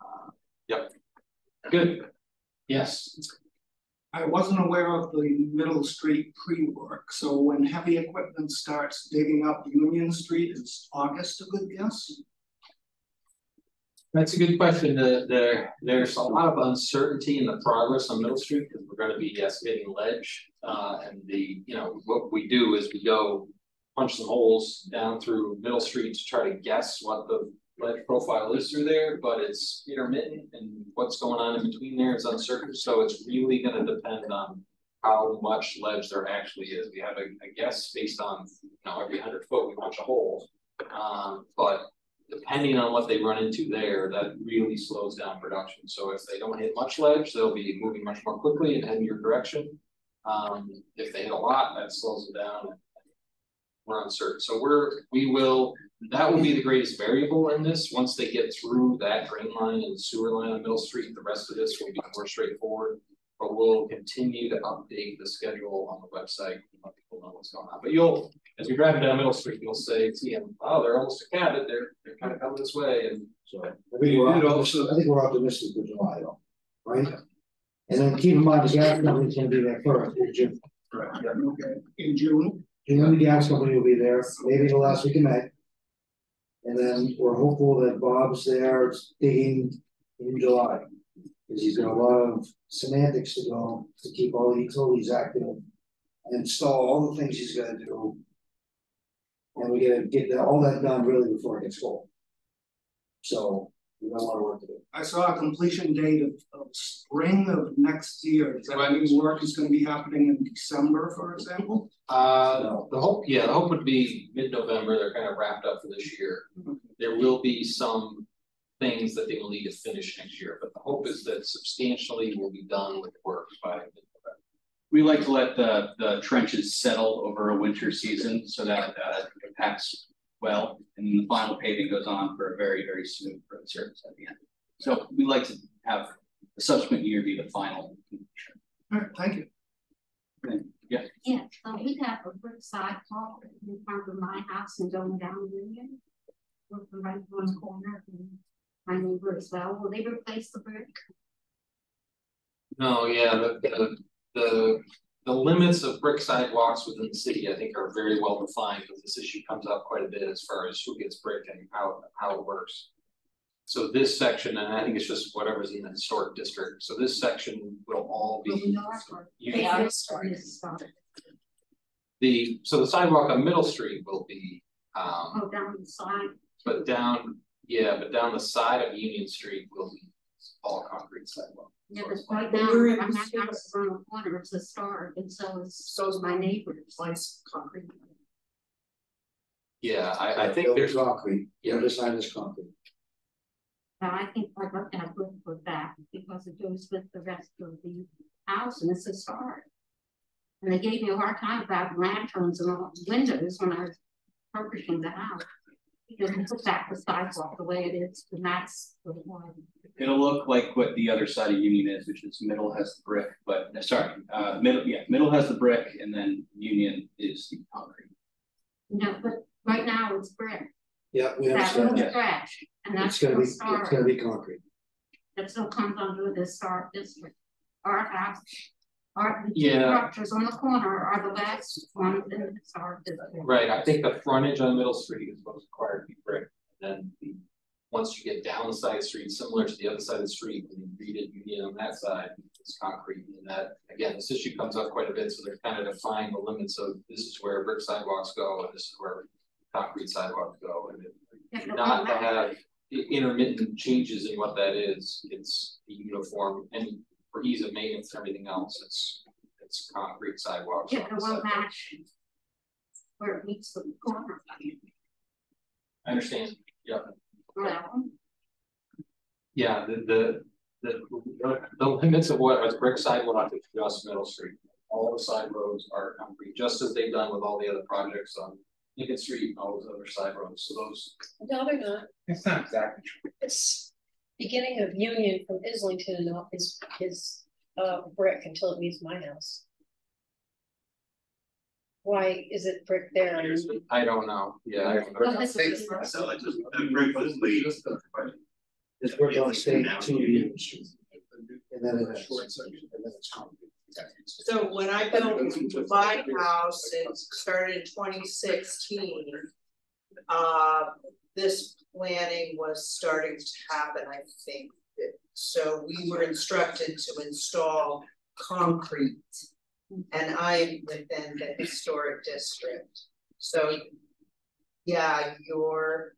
C: Uh, Yep, good, yes,
L: I wasn't aware of the Middle Street pre-work, so when heavy equipment starts digging up Union Street, is August a good guess?
C: That's a good question, the, there, there's a lot of uncertainty in the progress on Middle Street, because we're gonna be excavating ledge. Uh, and the, you know, what we do is we go punch some holes down through Middle Street to try to guess what the ledge profile is through there, but it's intermittent and what's going on in between there is uncertain, so it's really gonna depend on how much ledge there actually is. We have a, a guess based on, you know, every hundred foot we punch a hole. Um, but depending on what they run into there, that really slows down production. So if they don't hit much ledge, they'll be moving much more quickly and heading your direction. Um, if they hit a lot, that slows them down. We're uncertain, so we're, we will, that will be the greatest variable in this, once they get through that drain line and sewer line on Middle Street, the rest of this will be more straightforward. But we'll continue to update the schedule on the website, and let people know what's going on, but you'll, as you're driving down Middle Street, you'll say, see them, oh, they're almost a Cabot, they're, they're kind of coming this way, and
D: So I think we're
E: It
D: optimistic,
E: also-
D: I think we're optimistic for July though, right? And then keep in mind, the gas company's gonna be there first, in June.
L: Okay, in June,
D: June, the gas company will be there, maybe the last week of May. And then we're hopeful that Bob's there digging in July. Cause he's got a lot of semantics to go to keep all the utilities active. And install all the things he's gotta do. And we gotta get that, all that done really before it gets cold. So, we got a lot of work to do.
L: I saw a completion date of, of spring of next year, does that mean work is gonna be happening in December, for example?
C: Uh, the hope, yeah, the hope would be mid-November, they're kind of wrapped up for this year. There will be some things that they will need to finish next year, but the hope is that substantially will be done with work by mid-November.
A: We like to let the, the trenches settle over a winter season so that, uh, it packs well. And the final paving goes on for a very, very smooth road surface at the end. So we like to have the subsequent year be the final. completion.
L: All right, thank you.
A: Yeah,
M: Yeah, so we have a brick sidewalk in front of my house and going down Union. With the right one corner and my neighbor as well, will they replace the brick?
C: No, yeah, the, the, the, the limits of brick sidewalks within the city, I think are very well defined, because this issue comes up quite a bit as far as who gets brick and how, how it works. So this section, and I think it's just whatever's in the historic district, so this section will all be.
M: know or-
C: You-
M: They are starting to start.
C: The, so the sidewalk on Middle Street will be, um,
M: Oh, down the side.
C: but down, yeah, but down the side of Union Street will be all concrete sidewalk.
M: Yeah, but right now,
B: We're in
M: I'm
B: the
M: not,
B: center.
M: that's around the corner, it's a start, and so is, so is my neighbors.
B: Mine's concrete.
C: Yeah, I, I think
D: Built
C: there's,
D: Concrete, the
C: Yeah.
D: other side is concrete.
M: Now, I think I'd look at brick with that, because it goes with the rest of the house, and it's a start. And they gave me a hard time about lanterns and all windows when I was purchasing the house. Because we put back the sidewalk the way it is, and that's the one.
A: it'll look like what the other side of Union is, which is middle has the brick, but, uh, sorry, uh, middle, yeah, middle has the brick and then Union is the concrete.
M: No, but right now it's brick,
D: Yeah, we
M: that
D: understand
M: little
D: that.
M: stretch, and
D: It's
M: that's
D: gonna be,
M: the
D: it's gonna be concrete.
M: that still comes under the start district. Our house, our, the two
C: Yeah.
M: structures on the corner are the last ones in district.
C: right, I think the frontage on Middle Street is what's required to be brick. And then the, once you get down the side the street, similar to the other side of the street, when you read it, Union on that side, it's concrete. And that, again, this issue comes up quite a bit, so they're kind of defining the limits of this is where brick sidewalks go and this is where concrete sidewalks go. And it-
M: Yeah,
C: not to have intermittent changes in what that is, it's uniform and for ease of maintenance and everything else, it's. It's concrete sidewalks.
M: Yeah,
C: on
M: the
C: the
M: one match. Where it meets the corner.
C: I understand, yeah,
M: Well,
C: Yeah, the, the, the, the limits of what is brick sidewalk is just Middle Street. All the side roads are concrete, just as they've done with all the other projects on Lincoln Street and all those other side roads, so those.
G: No, they're not.
F: It's not exactly true.
G: It's beginning of Union from Islington up is, is, uh, brick until it meets my house. Why is it brick there?
C: I don't know, yeah. I don't know.
M: Well, this is-
I: So it just, the brick was lead.
D: This we're gonna stay to Union And then it's, and then it's concrete.
N: So when I built my house, it started in twenty sixteen. Uh, this planning was starting to happen, I think. So we were instructed to install concrete. And I'm within the historic district, so. Yeah, your,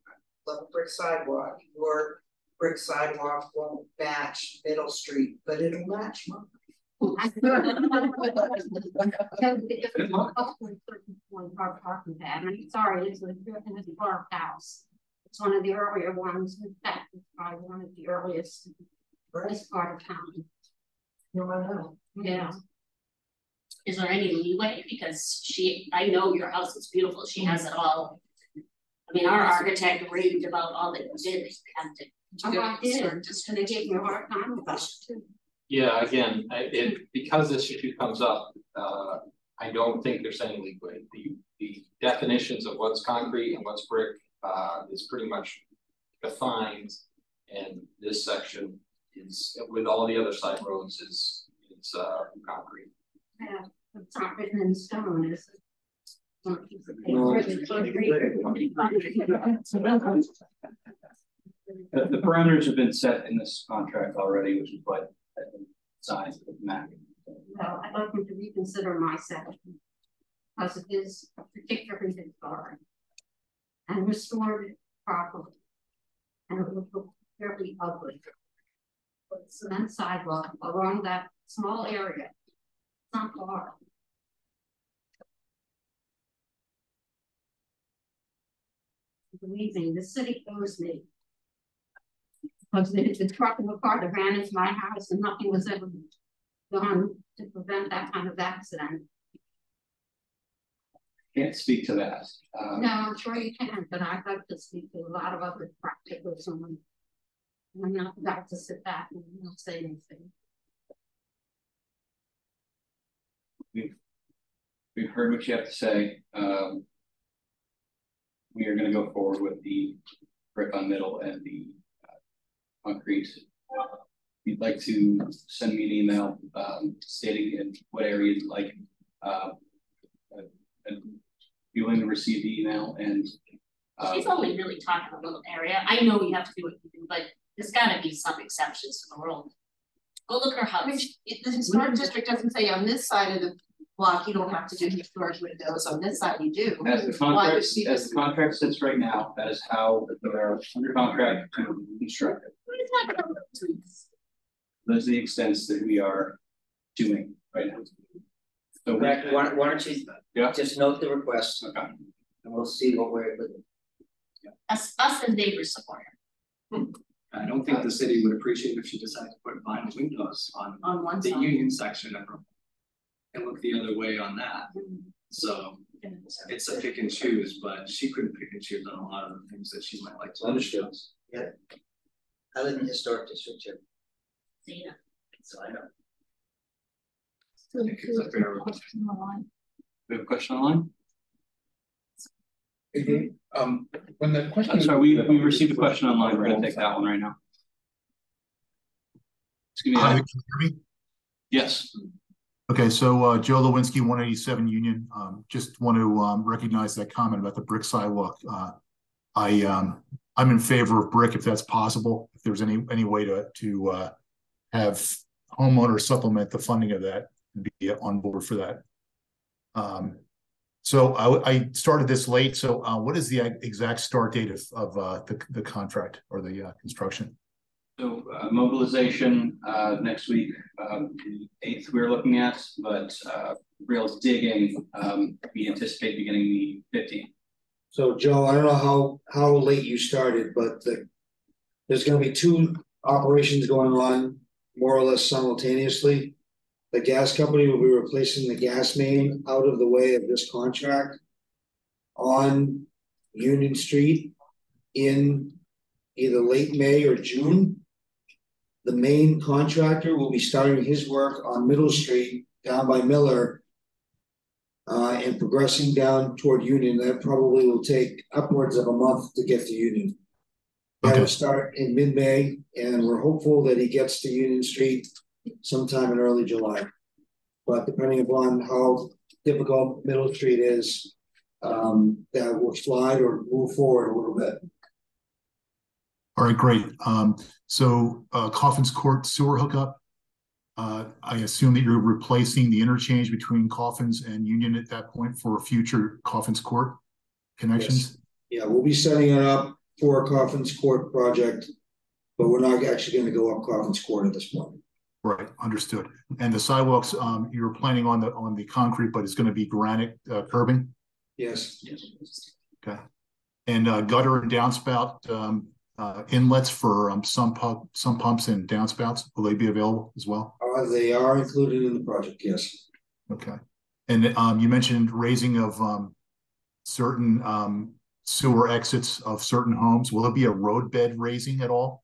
N: well, brick sidewalk, your brick sidewalk won't match Middle Street, but it'll match mine.
M: One car parking pad, I'm sorry, it's a, it's a bar house. It's one of the earlier ones, in fact, it's probably one of the earliest. in This part of town. No, I know. Yeah.
O: Is there any leeway? Because she, I know your house is beautiful, she has it all. I mean, our architect raved about all that you did, they had to.
M: Oh, I did, just and they gave me a hard time about it too.
C: Yeah, again, I, it, because this issue comes up, uh, I don't think there's any leeway. The, the definitions of what's concrete and what's brick, uh, is pretty much defined. And this section is, with all the other side roads, is, is, uh, concrete.
M: Yeah, it's not written in stone, is it? On a piece of paper.
A: No.
M: Written in concrete.
A: The, the parameters have been set in this contract already, which is what has been signed with the map.
M: Well, I'd like you to reconsider my section. Because it is a particularly historic. And restored properly. And it would look fairly ugly. With cement sidewalk along that small area. It's not far. Believe me, the city owes me. Because the, the truck and the car that ran into my house and nothing was ever done to prevent that kind of accident.
A: Can't speak to that. Um,
M: No, I'm sure you can, but I'd like to speak to a lot of other practitioners. I'm not about to sit back and not say anything.
A: We've, we've heard what you have to say. Um, we are gonna go forward with the brick on middle and the uh, concrete. If you'd like to send me an email, um, stating in what area you'd like, uh, uh, and be willing to receive the email and uh,
O: She's only really talking a little area. I know we have to do what we do, but there's gotta be some exceptions to the rule. Go look at her
J: I mean,
O: house.
J: it- the historic district doesn't say on this side of the block, you don't have to do historic windows, on this side you do.
A: As the contract,
J: does
A: as
J: just-
A: the contract sits right now, that is how they're under contract to construct it.
O: What is that the tweets?
A: Those are the extents that we are doing right now. So we-
K: Correct, why, why don't you
A: Yeah.
K: just note the request
A: Okay.
K: and we'll see what we're, able
O: Us, us and neighbors support her
P: I don't think the city would appreciate if she decided to put vinyl windows on
O: on one
P: the
O: side.
P: union section of her. And look the other way on that, mm-hmm. so it's a pick and choose, but she couldn't pick and choose on a lot of the things that she might like to.
A: Understood.
K: yeah. I live in the historic district too,
O: See ya.
K: so I know.
B: So
P: think it's a fair
B: question online.
A: We have a question online?
F: Um, when the question.
A: I'm sorry, we, we received a question online. We're gonna take that one right now. Excuse me.
Q: Hi, can you hear me?
A: Yes,
Q: Okay, so uh Joe Lewinsky, one eighty-seven Union, um just want to um recognize that comment about the brick sidewalk. Uh I um, I'm in favor of brick if that's possible, if there's any any way to to uh have homeowners supplement the funding of that, be on board for that. Um, so I I started this late, so uh what is the exact start date of of uh the the contract or the uh construction?
A: so uh, mobilization uh next week, um the eighth we're looking at, but uh real digging, um we anticipate beginning the fifteenth.
D: So Joe, I don't know how, how late you started, but the, there's gonna be two operations going on more or less simultaneously. The gas company will be replacing the gas main out of the way of this contract on Union Street in either late May or June. The main contractor will be starting his work on Middle Street down by Miller uh, and progressing down toward Union. That probably will take upwards of a month to get to Union. That'll start in mid-May, and we're hopeful that he gets to Union Street sometime in early July. But depending upon how difficult Middle Street is, um, that will slide or move forward a little bit.
Q: All right, great. Um, so uh, Coffin's Court sewer hookup. Uh, I assume that you're replacing the interchange between Coffins and Union at that point for future Coffin's Court connections.
D: Yes. Yeah, we'll be setting it up for a Coffin's Court project, but we're not actually going to go up Coffin's Court at this point.
Q: Right, understood. And the sidewalks, um, you were planning on the on the concrete, but it's going to be granite uh, curbing.
D: Yes.
Q: Okay. And uh, gutter and downspout um, uh, inlets for um, some pump, some pumps and downspouts. Will they be available as well?
D: Uh, they are included in the project. Yes.
Q: Okay. And um, you mentioned raising of um, certain um, sewer exits of certain homes. Will it be a roadbed raising at all?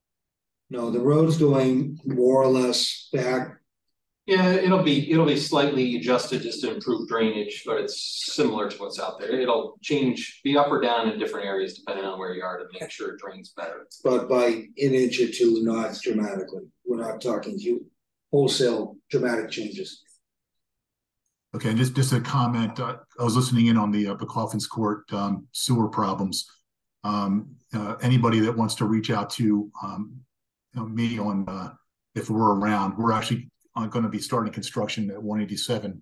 D: No, the road's going more or less back.
C: Yeah, it'll be, it'll be slightly adjusted just to improve drainage, but it's similar to what's out there. It'll change, be up or down in different areas depending on where you are to make sure it drains better.
D: But by an inch or two, not dramatically. We're not talking huge wholesale dramatic changes.
Q: Okay, just just a comment. Uh, I was listening in on the uh, the Court um, sewer problems. Um, uh, anybody that wants to reach out to um, you know, me on uh, if we're around, we're actually uh, going to be starting construction at 187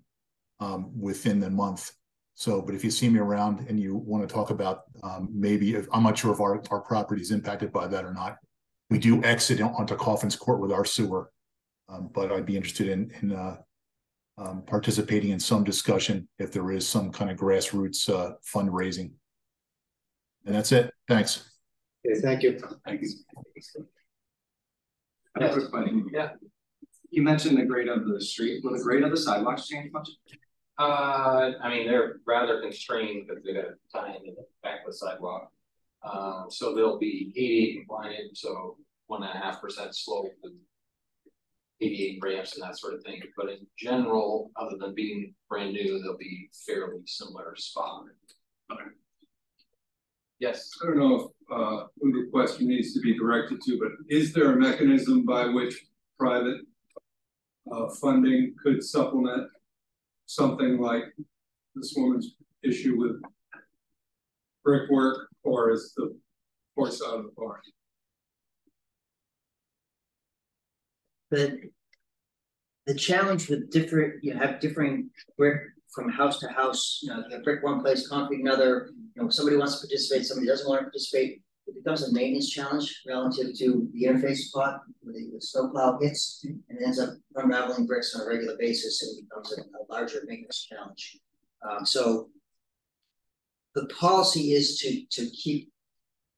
Q: um, within the month. So, but if you see me around and you want to talk about um, maybe, if, I'm not sure if our, our property is impacted by that or not. We do exit onto Coffin's Court with our sewer, um, but I'd be interested in, in uh, um, participating in some discussion if there is some kind of grassroots uh, fundraising. And that's it. Thanks.
D: Okay, thank you.
P: Thank you. I have a quick question. Yeah. You mentioned the grade of the street. Will the grade of the sidewalks change much?
C: Uh, I mean, they're rather constrained because they got to tie into the back of the sidewalk. Uh, so they'll be ADA compliant, so one and a half percent slope and ADA ramps and that sort of thing. But in general, other than being brand new, they'll be fairly similar spot.
E: Okay.
C: Yes.
E: I don't know if uh who the question needs to be directed to, but is there a mechanism by which private uh funding could supplement something like this woman's issue with brickwork, or is the horse out of the barn?
K: The the challenge with different, you have differing brick from house to house, you know, brick one place, concrete another, you know, somebody wants to participate, somebody doesn't want to participate. It becomes a maintenance challenge relative to the interface spot where the, the snowplow hits and ends up unraveling bricks on a regular basis and it becomes a, a larger maintenance challenge. Um, so the policy is to, to keep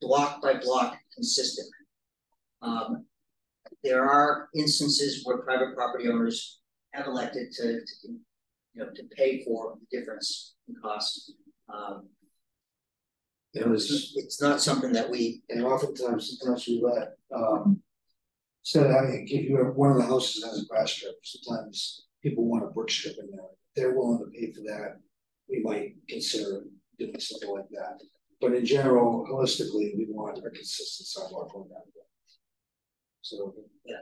K: block by block consistent. Um, there are instances where private property owners have elected to, to you know, to pay for the difference in cost. Um, you know, it's, it's not something that we,
D: and oftentimes, sometimes we let, um, instead of having, if you have one of the houses has a grass strip, sometimes people want a brick strip in there. If they're willing to pay for that, we might consider doing something like that. But in general, holistically, we want a consistent sidewalk going down. So,
K: yeah.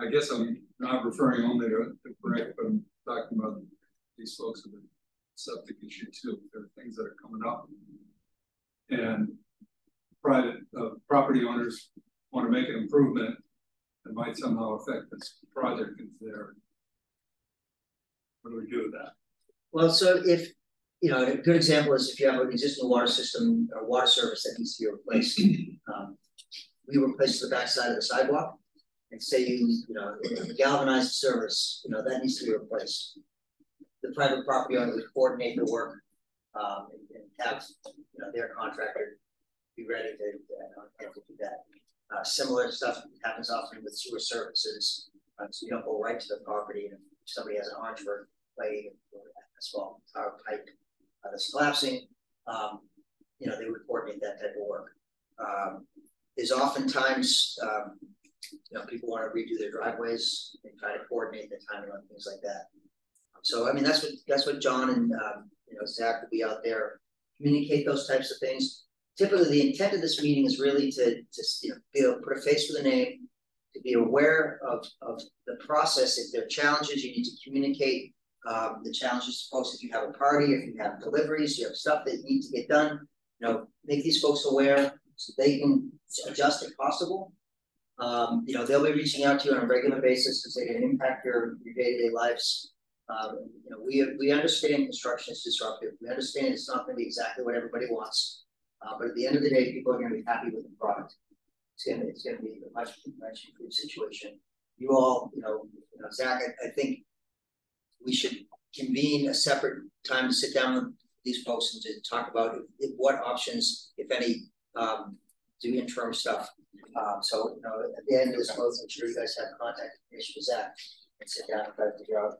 E: I guess I'm not referring only to the brick, but I'm talking about these folks with a septic issue too. There are things that are coming up. And private uh, property owners want to make an improvement that might somehow affect this project is there. What do we do with that?
K: Well, so if, you know, a good example is if you have an existing water system or water service that needs to be replaced, um, we replace the backside of the sidewalk and say you, you know, galvanized service, you know, that needs to be replaced. The private property owner would coordinate the work um, and, and have, you know, their contractor be ready to, uh, to do that. Uh, similar stuff happens often with sewer services. Uh, so you don't go right to the property and if somebody has an Orangeburg blade or asphalt power pipe uh, that's collapsing, um, you know, they would coordinate that type of work. Um, there's oftentimes, um, you know, people want to redo their driveways and try to coordinate the timing on things like that. So, I mean, that's what that's what John and um, you know Zach will be out there communicate those types of things. Typically, the intent of this meeting is really to to you know be able to put a face with a name, to be aware of of the process. If there are challenges, you need to communicate um, the challenges to folks. If you have a party, if you have deliveries, you have stuff that needs to get done. You know, make these folks aware so they can adjust if possible. Um, you know, they'll be reaching out to you on a regular basis because they can impact your, your day-to-day lives. Um, you know, we we understand construction is disruptive. We understand it's not going to be exactly what everybody wants, uh, but at the end of the day, people are going to be happy with the product. It's going to it's going to be a much much improved situation. You all, you know, you know Zach, I, I think we should convene a separate time to sit down with these folks and to talk about if, if, what options, if any, um, do interim stuff. Um, so, you know, at the end of this month, I'm sure you guys have contact information with Zach and sit down and try to figure out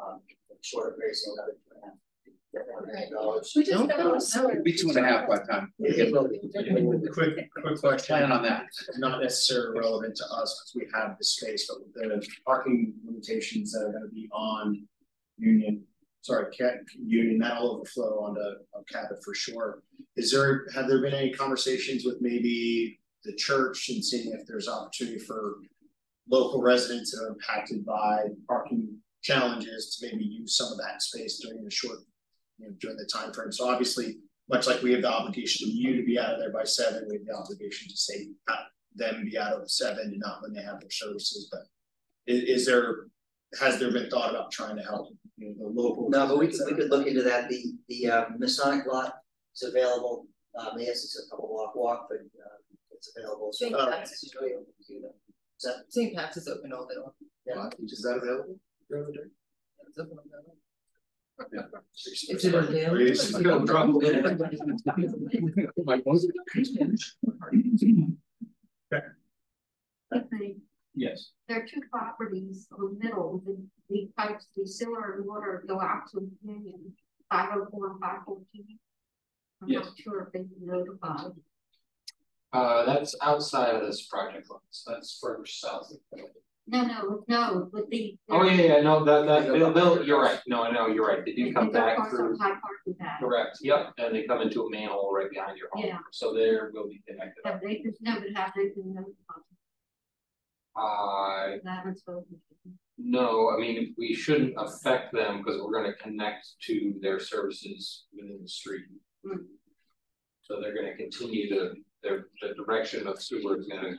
K: um, short of raising another two and a half.
F: It'd be two and a half by the time.
I: Quick, quick question.
F: Plan on that.
I: Not necessarily relevant to us because we have the space, but with the parking limitations that are gonna be on Union, sorry, Union, that'll overflow onto uh, Cabot for sure. Is there, have there been any conversations with maybe the church and seeing if there's opportunity for local residents that are impacted by parking challenges to maybe use some of that space during the short, you know, during the time frame. So obviously, much like we have the obligation to you to be out of there by seven, we have the obligation to say them be out of seven and not when they have their services. But is, is there has there been thought about trying to help you know, the local?
K: No, but we could we could look into that. The the uh, Masonic lot is available. Um, yes, it's a couple block walk, but uh, it's available.
J: St.
K: uh,
J: Pat's is available. St. Pat's is open all day long.
K: Yeah.
I: Is that available?
J: It's open all day long.
I: Yeah.
J: Is it available?
I: Please, I'm gonna
M: Okay.
A: Yes.
M: There are two properties on the middle, the, the pipes, the sewer and water go out to Union, five oh four and five fourteen. I'm
C: Yes.
M: not sure if they've notified.
C: Uh, that's outside of this project limits, that's further south.
M: No, no, no, with the.
C: Oh, yeah, yeah, no, that, that, they'll, they'll, you're right, no, I know, you're right, they do come
M: They
C: back through.
M: high parking pad.
C: Correct, yep, and they come into a manhole right behind your home,
M: Yeah.
C: so there will be connected.
M: Have they, no, but have they been notified?
C: I,
M: I haven't spoken to them.
C: No, I mean, we shouldn't affect them because we're gonna connect to their services within the street.
M: Hmm.
C: So they're gonna continue to, their, the direction of sewer is gonna.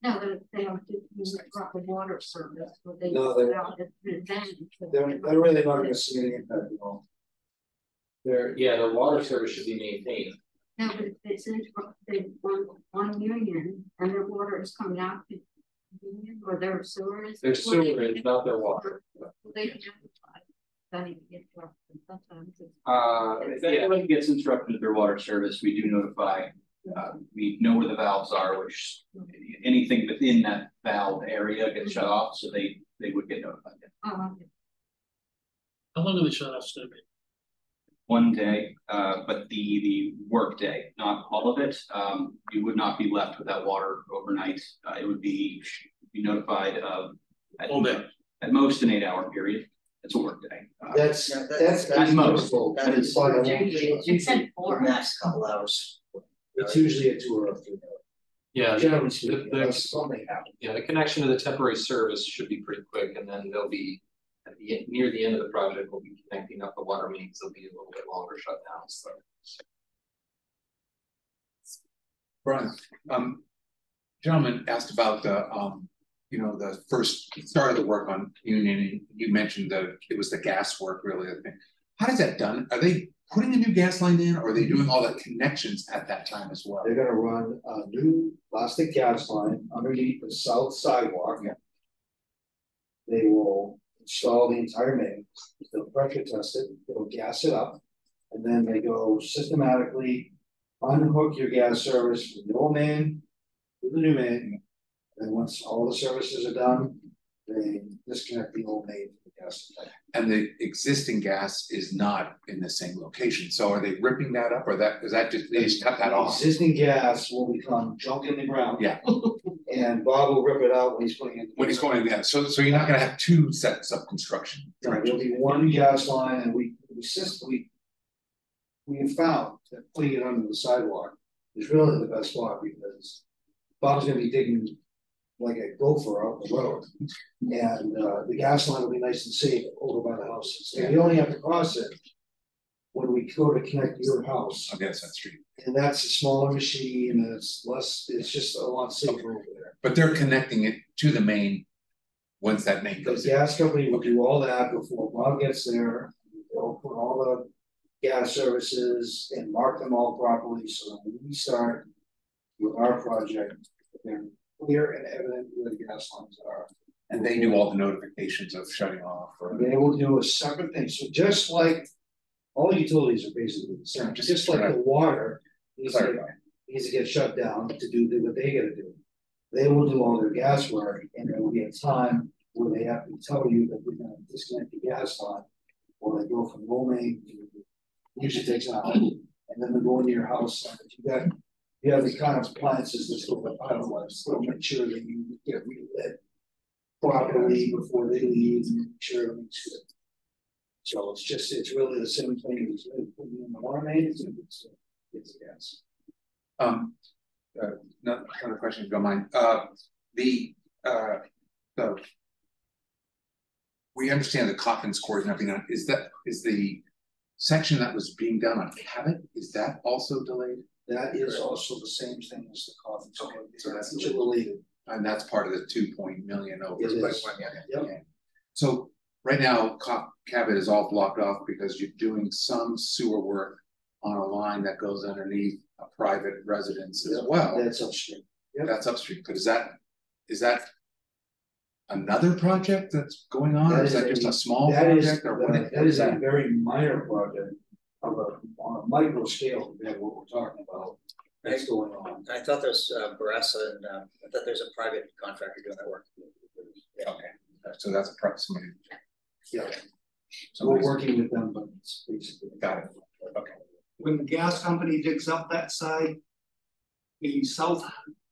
M: No, they, they don't do the proper water service, but they.
D: No, they're-
M: out at.
D: They're, they're really not gonna see any impact at all.
C: There, yeah, the water service should be maintained.
M: No, but it's in, they, one, one union, and their water is coming out to union, or their sewer is.
C: Their
M: well,
C: sewer is not their water.
M: Well, They can notify, don't even get interrupted sometimes. it's-
C: Uh,
A: If anyone gets interrupted with their water service, we do notify. Uh, we know where the valves are, which anything within that valve area gets shut off, so they, they would get notified.
M: Oh, okay.
L: How long are the shut offs gonna be?
A: One day, uh, but the, the work day, not all of it, um, you would not be left without water overnight. Uh, it would be, be notified of. at-
L: All day.
A: At most an eight hour period. It's a work day. Uh,
D: That's,
K: Yeah, that-
D: that's.
A: At most.
D: beautiful.
A: That is-
D: But, uh,
K: Usually, it's
O: It
K: usually
O: said four.
K: max couple hours.
D: It's usually a two or a three.
C: Yeah, the-
D: Generally
C: the,
D: speaking,
C: the,
D: unless something happens.
C: yeah, the connection to the temporary service should be pretty quick, and then they'll be. At the, near the end of the project, we'll be connecting up the water mains, there'll be a little bit longer shutdowns, so.
F: Brian, um, gentleman asked about the, um, you know, the first start of the work on Union, and you mentioned that it was the gas work really, I think. How does that done? Are they putting a new gas line in, or are they doing all the connections at that time as well?
D: They're gonna run a new plastic gas line underneath the south sidewalk. They will install the entire main, they'll pressure test it, they'll gas it up. And then they go systematically unhook your gas service from the old main to the new main. And once all the services are done, they disconnect the old main from the gas supply.
F: And the existing gas is not in the same location, so are they ripping that up, or that, is that just, they just cut that off?
D: Existing gas will become junk in the ground.
F: Yeah.
D: And Bob will rip it out when he's putting it.
F: When he's going in, yeah, so, so you're not gonna have two sets of construction.
D: Right, there'll be one gas line and we, we we. We have found that putting it under the sidewalk is really the best spot because Bob's gonna be digging like a gopher out the road. And uh, the gas line will be nice and safe over by the houses. So you only have to cross it. When we go to connect your house.
F: On the other side of the street.
D: And that's a smaller machine and it's less, it's just a lot safer over there.
F: But they're connecting it to the main. Once that main
D: The
F: goes in.
D: gas company will do all that before Bob gets there. They'll put all the gas services and mark them all properly, so that when we start with our project, they're clear and evident where the gas lines are.
F: And they do all the notifications of shutting off or.
D: They will do a separate thing, so just like all utilities are basically the same, just like the water needs to,
F: Clarify.
D: needs to get shut down to do what they gotta do. They will do all their gas work, and there will be a time where they have to tell you that we're gonna disconnect the gas line. Or they go from low main to, usually takes an hour, and then they go into your house, and if you got. The kind of appliances that go with otherwise, they'll make sure that you get relit. Properly before they leave, and make sure everything's good. So it's just, it's really the same thing as putting in the main, it's, it's, it's gas.
F: Um, uh, another question, if you don't mind, uh, the, uh, the. We understand the Coffin's Court and everything, is that, is the section that was being done on Cabot, is that also delayed?
D: That is also the same thing as the coffin.
F: Okay, so that's
D: It's related.
F: And that's part of the two point million over.
D: It
F: but-
D: is.
F: yeah,
D: Yep.
F: okay. So right now, Cabot is all blocked off because you're doing some sewer work on a line that goes underneath a private residence as well.
D: That's upstream. Yep.
F: That's upstream, but is that, is that another project that's going on, or is that just a small
D: That is-
F: project, or what?
D: that- That is a very minor project of a, on a micro scale compared to what we're talking about. That's going on.
K: I thought there's uh Baressa and uh, I thought there's a private contractor doing that work.
F: Okay, so that's a pro, somebody.
D: Yeah.
F: So
D: We're working with them, but it's basically.
F: Got it, okay.
L: When the gas company digs up that side, the south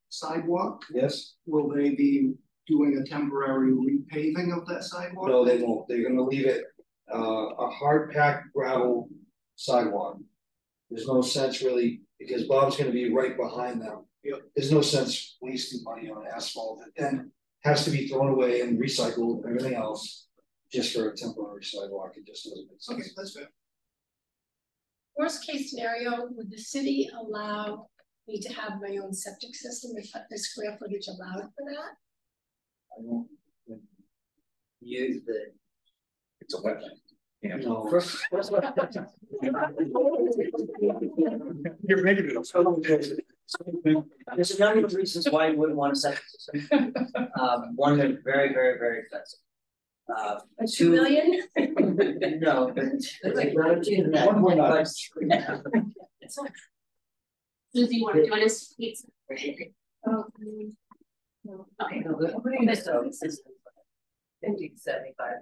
L: sidewalk,
D: Yes,
L: will they be doing a temporary repaving of that sidewalk?
D: no, they won't. They're gonna leave it, uh, a hard packed gravel sidewalk. There's no sense really, because Bob's gonna be right behind them.
L: Yep.
D: There's no sense wasting money on asphalt that then has to be thrown away and recycled and everything else. Just for a temporary sidewalk, it just doesn't make sense.
L: Okay,
D: sense.
L: that's fair.
H: Worst case scenario, would the city allow me to have my own septic system if the square footage allowed for that?
D: I don't.
K: Use the.
F: It's a wetland. Yeah.
K: First, first one.
F: You're making it.
K: There's a number of reasons why you wouldn't want a septic system. Um, one, they're very, very, very expensive. Uh,
H: A two million?
K: no, but it's not even that.
D: One more
K: but-
O: Susie, you wanna join us? Please.
H: Oh,
O: Okay.
K: No, but putting this out, it's just-
J: Fifty to seventy-five.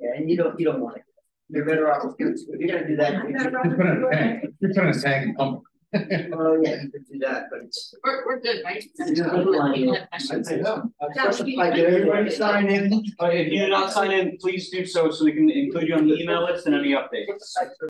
K: Yeah, and you don't, you don't want it. You're better off, if you're, if you're gonna do that. you-
F: Just put it in a tank, just put it in a tank and pump.
K: Oh, yeah, you could do that, but it's.
O: We're, we're good, right?
K: Yeah.
D: I'd say no.
H: That would
D: I get everybody sign in.
A: Uh, if you did not sign in, please do so, so we can include you on the email list and any updates.